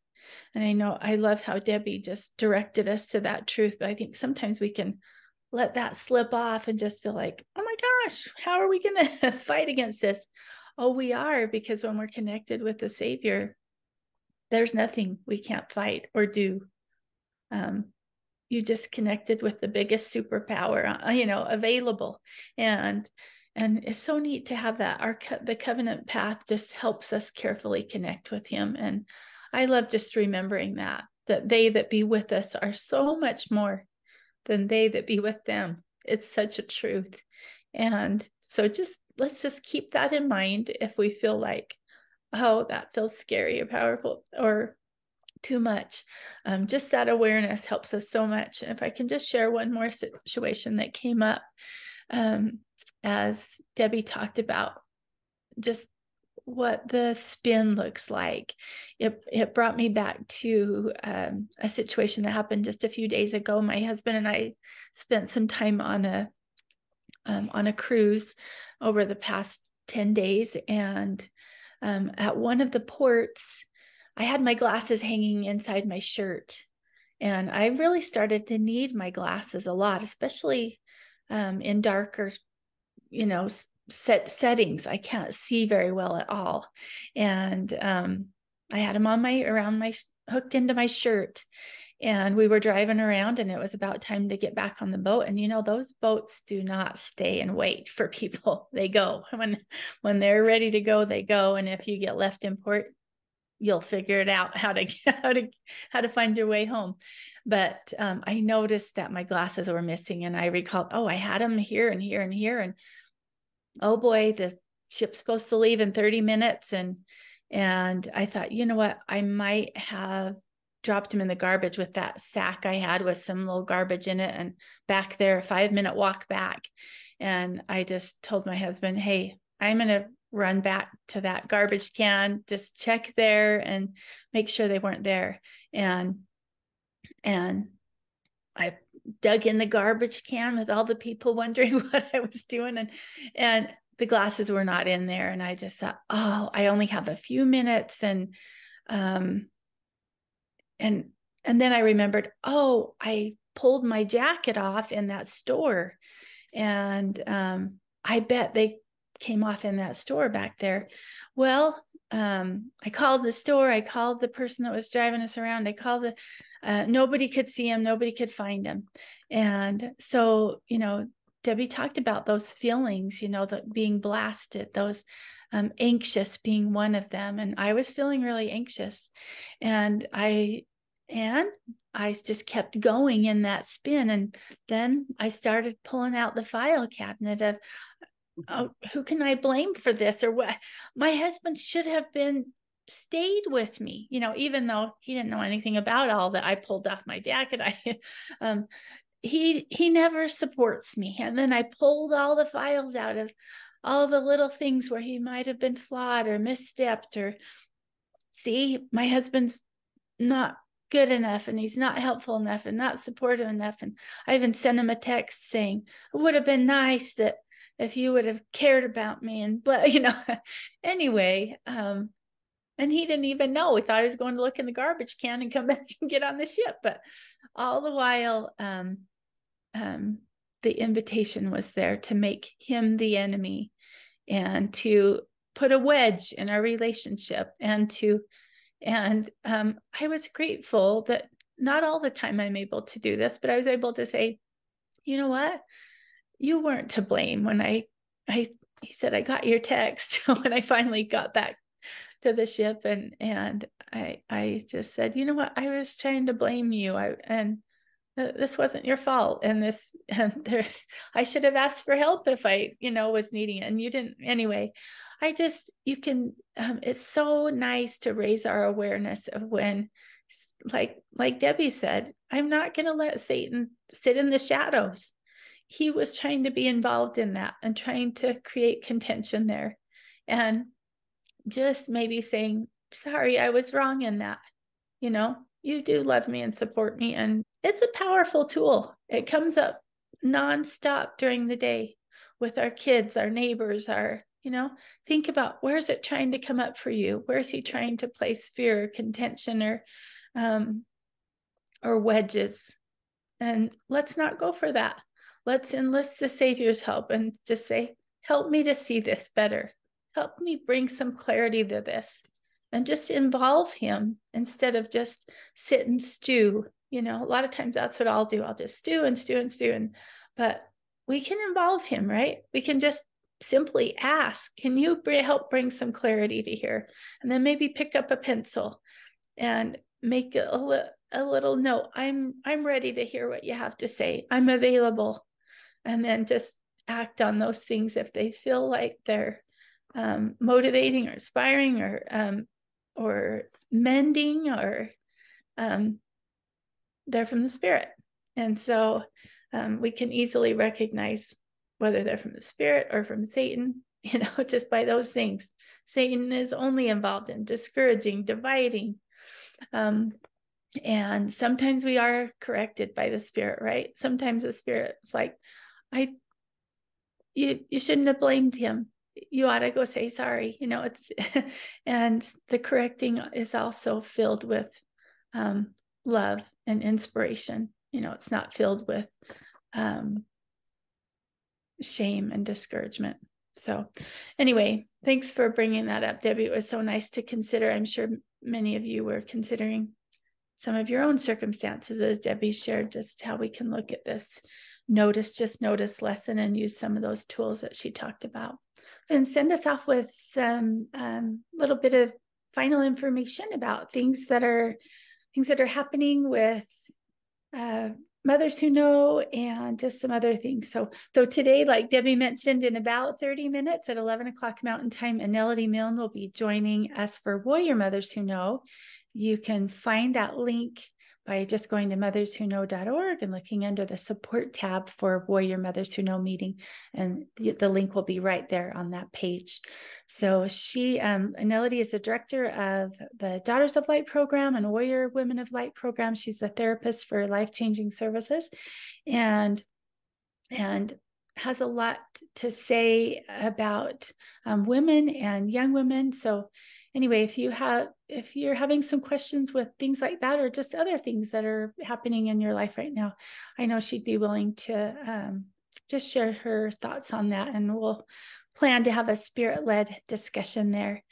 And I know I love how Debbie just directed us to that truth, but I think sometimes we can let that slip off and just feel like, oh my gosh, how are we going to fight against this? Oh, we are, because when we're connected with the Savior, there's nothing we can't fight or do. Um, you just connected with the biggest superpower, uh, you know, available. And and it's so neat to have that. Our the covenant path just helps us carefully connect with Him. And I love just remembering that that they that be with us are so much more than they that be with them. It's such a truth. And so just let's just keep that in mind if we feel like, oh, that feels scary or powerful or too much. Um, just that awareness helps us so much. And if I can just share one more situation that came up um, as Debbie talked about, just what the spin looks like. It it brought me back to um, a situation that happened just a few days ago. My husband and I spent some time on a um, on a cruise over the past ten days, and um, at one of the ports, I had my glasses hanging inside my shirt, and I really started to need my glasses a lot, especially um, in darker, you know, set settings. I can't see very well at all. And um, i had them on my around my hooked into my shirt and we were driving around and it was about time to get back on the boat and you know those boats do not stay and wait for people. They go. When when they're ready to go they go and if you get left in port you'll figure it out how to how to how to find your way home. But um, i noticed that my glasses were missing and i recalled oh i had them here and here and here and oh boy, the ship's supposed to leave in 30 minutes. And and I thought, you know what, I might have dropped him in the garbage with that sack I had with some little garbage in it and back there, a five minute walk back. And I just told my husband, hey, I'm going to run back to that garbage can, just check there and make sure they weren't there. And, and I dug in the garbage can with all the people wondering what I was doing. And, and the glasses were not in there. And I just thought, oh, I only have a few minutes. And, um, and, and then I remembered, oh, I pulled my jacket off in that store. And um, I bet they came off in that store back there. Well, um, I called the store. I called the person that was driving us around. I called the, uh, nobody could see him. Nobody could find him. And so, you know, Debbie talked about those feelings, you know, the being blasted, those um, anxious being one of them. And I was feeling really anxious. And I, and I just kept going in that spin. And then I started pulling out the file cabinet of, oh, who can I blame for this or what? My husband should have been stayed with me, you know, even though he didn't know anything about all that. I pulled off my jacket. I, um, he he never supports me. And then I pulled all the files out of all the little things where he might have been flawed or misstepped or see, my husband's not good enough and he's not helpful enough and not supportive enough. And I even sent him a text saying, it would have been nice that if you would have cared about me and but you know anyway um and he didn't even know we thought he was going to look in the garbage can and come back and get on the ship but all the while um um the invitation was there to make him the enemy and to put a wedge in our relationship and to and um, I was grateful that not all the time I'm able to do this, but I was able to say, you know what? You weren't to blame when I, I, he said, I got your text when I finally got back to the ship and, and I, I just said, you know what? I was trying to blame you. I, and this wasn't your fault. And this, and there, I should have asked for help if I, you know, was needing it and you didn't anyway. I just, you can, um, it's so nice to raise our awareness of when, like, like Debbie said, I'm not going to let Satan sit in the shadows. He was trying to be involved in that and trying to create contention there. And just maybe saying, sorry, I was wrong in that. You know, you do love me and support me. And it's a powerful tool. It comes up nonstop during the day with our kids, our neighbors, our you know think about where's it trying to come up for you where's he trying to place fear or contention or um or wedges and let's not go for that let's enlist the savior's help and just say help me to see this better help me bring some clarity to this and just involve him instead of just sit and stew you know a lot of times that's what i'll do i'll just stew and stew and stew and but we can involve him right we can just simply ask, can you help bring some clarity to here? And then maybe pick up a pencil and make a, a little note. I'm I'm ready to hear what you have to say. I'm available. And then just act on those things if they feel like they're um, motivating or inspiring or um, or mending or um, they're from the spirit. And so um, we can easily recognize whether they're from the spirit or from Satan, you know, just by those things. Satan is only involved in discouraging, dividing. Um, and sometimes we are corrected by the spirit, right? Sometimes the spirit's like, I you you shouldn't have blamed him. You ought to go say sorry. You know, it's and the correcting is also filled with um, love and inspiration. You know, it's not filled with um, shame and discouragement. So, anyway, thanks for bringing that up, Debbie. It was so nice to consider. I'm sure many of you were considering some of your own circumstances, as Debbie shared, just how we can look at this notice, just notice lesson and use some of those tools that she talked about. And send us off with some um, little bit of final information about things that are things that are happening with uh, mothers who know and just some other things. So so today like debbie mentioned in about 30 minutes at 11 o'clock mountain time Melody milne will be joining us for warrior mothers who know. You can find that link by just going to motherswhoknow.org and looking under the support tab for Warrior Mothers Who Know meeting. And the, the link will be right there on that page. So she, um, Melody is the director of the Daughters of Light program and Warrior Women of Light program. She's a therapist for life changing services. And and has a lot to say about um, women and young women. So anyway, if you have if you're having some questions with things like that or just other things that are happening in your life right now, I know she'd be willing to um, just share her thoughts on that, and we'll plan to have a spirit led discussion there.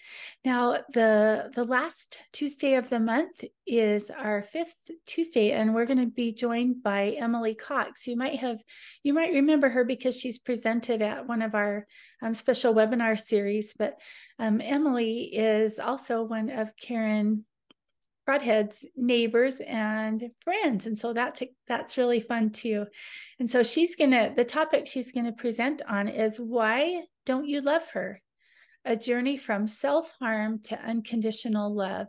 Now, the the last Tuesday of the month is our fifth Tuesday, and we're going to be joined by Emily Cox. You might have you might remember her because she's presented at one of our um, special webinar series. But um, Emily is also one of Karen Broadhead's neighbors and friends. And so that's that's really fun too. And so she's gonna the topic she's gonna present on is why don't you love her? A journey from self-harm to unconditional love.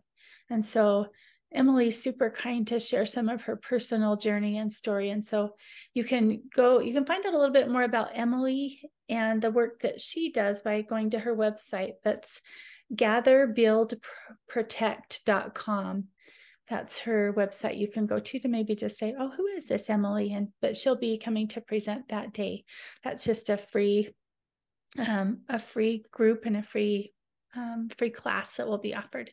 And so Emily's super kind to share some of her personal journey and story. And so you can go, you can find out a little bit more about Emily and the work that she does by going to her website. That's gatherbuildprotect.com. That's her website you can go to to maybe just say, "Oh, who is this Emily?" and but she'll be coming to present that day. That's just a free um, a free group and a free um, free class that will be offered.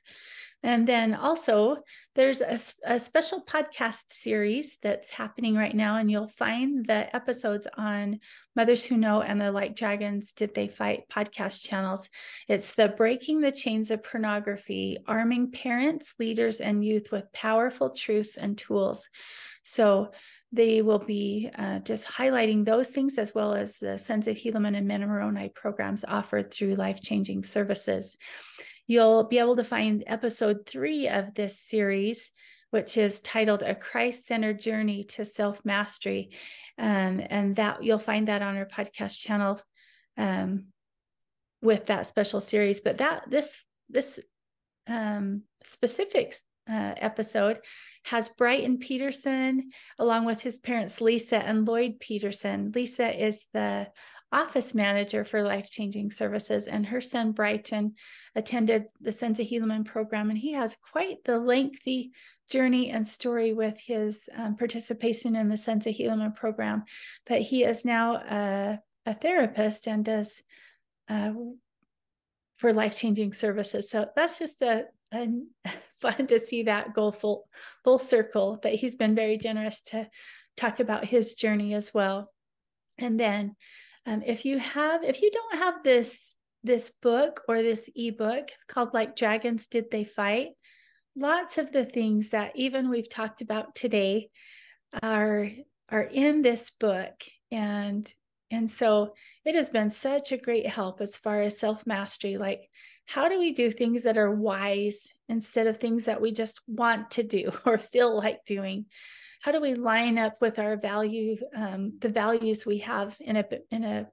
And then also, there's a, a, special podcast series that's happening right now, and you'll find the episodes on Mothers Who Know and the Like Dragons Did They Fight podcast channels. It's the Breaking the Chains of Pornography, arming parents, leaders, and youth with powerful truths and tools. So, they will be uh, just highlighting those things as well as the Sons of Helaman and Moroni programs offered through life changing services. You'll be able to find episode three of this series, which is titled A Christ Centered Journey to Self Mastery. Um, and that you'll find that on our podcast channel um, with that special series. But that this this um, uh, episode has Brighton Peterson along with his parents Lisa and Lloyd Peterson. Lisa is the office manager for life changing services, and her son Brighton attended the Sons of Helaman program, and he has quite the lengthy journey and story with his um, participation in the Sons of Helaman program. But he is now a, a therapist and does. Uh, for life changing services. So that's just a, and fun to see that go full full circle. But he's been very generous to talk about his journey as well. And then, um, if you have, if you don't have this this book or this ebook, it's called like Dragons Did They Fight. Lots of the things that even we've talked about today are are in this book, and and so it has been such a great help as far as self mastery, like how do we do things that are wise instead of things that we just want to do or feel like doing? How do we line up with our value, um, the values we have in a in a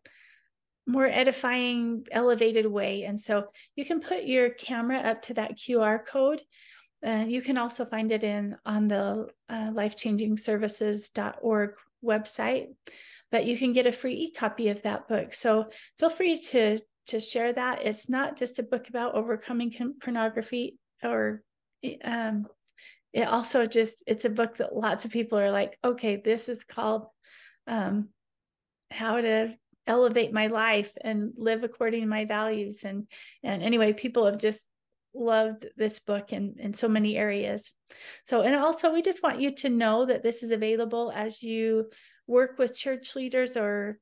more edifying, elevated way? And so you can put your camera up to that QR code. Uh, you can also find it in on the uh, lifechangingservices.org website, but you can get a free e-copy of that book. So feel free to to share that. It's not just a book about overcoming pornography or um, it also just it's a book that lots of people are like, okay, this is called um, how to elevate my life and live according to my values. And and anyway, people have just loved this book in in so many areas. So and also we just want you to know that this is available as you work with church leaders or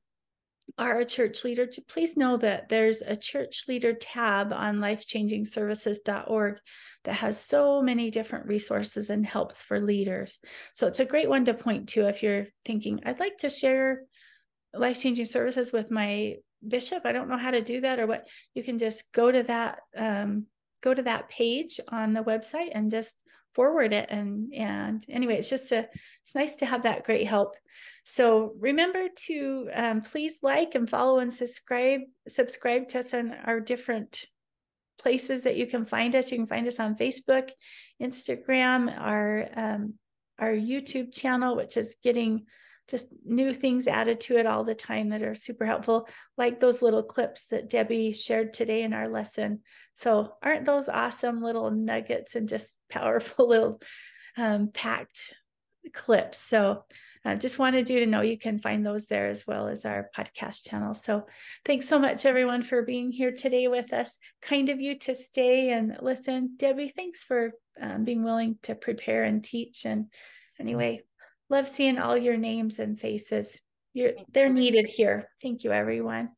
are a church leader, to please know that there's a church leader tab on lifechangingservices.org that has so many different resources and helps for leaders. So it's a great one to point to if you're thinking, I'd like to share life changing services with my bishop. I don't know how to do that or what. You can just go to that um, go to that page on the website and just forward it and and anyway it's just a it's nice to have that great help so remember to um, please like and follow and subscribe subscribe to us on our different places that you can find us you can find us on facebook instagram our um, our YouTube channel, which is getting just new things added to it all the time that are super helpful, like those little clips that Debbie shared today in our lesson. So, aren't those awesome little nuggets and just powerful little um, packed clips? So, I just wanted you to know you can find those there as well as our podcast channel. So, thanks so much, everyone, for being here today with us. Kind of you to stay and listen. Debbie, thanks for um, being willing to prepare and teach. And anyway, Love seeing all your names and faces. You're, they're needed here. Thank you, everyone.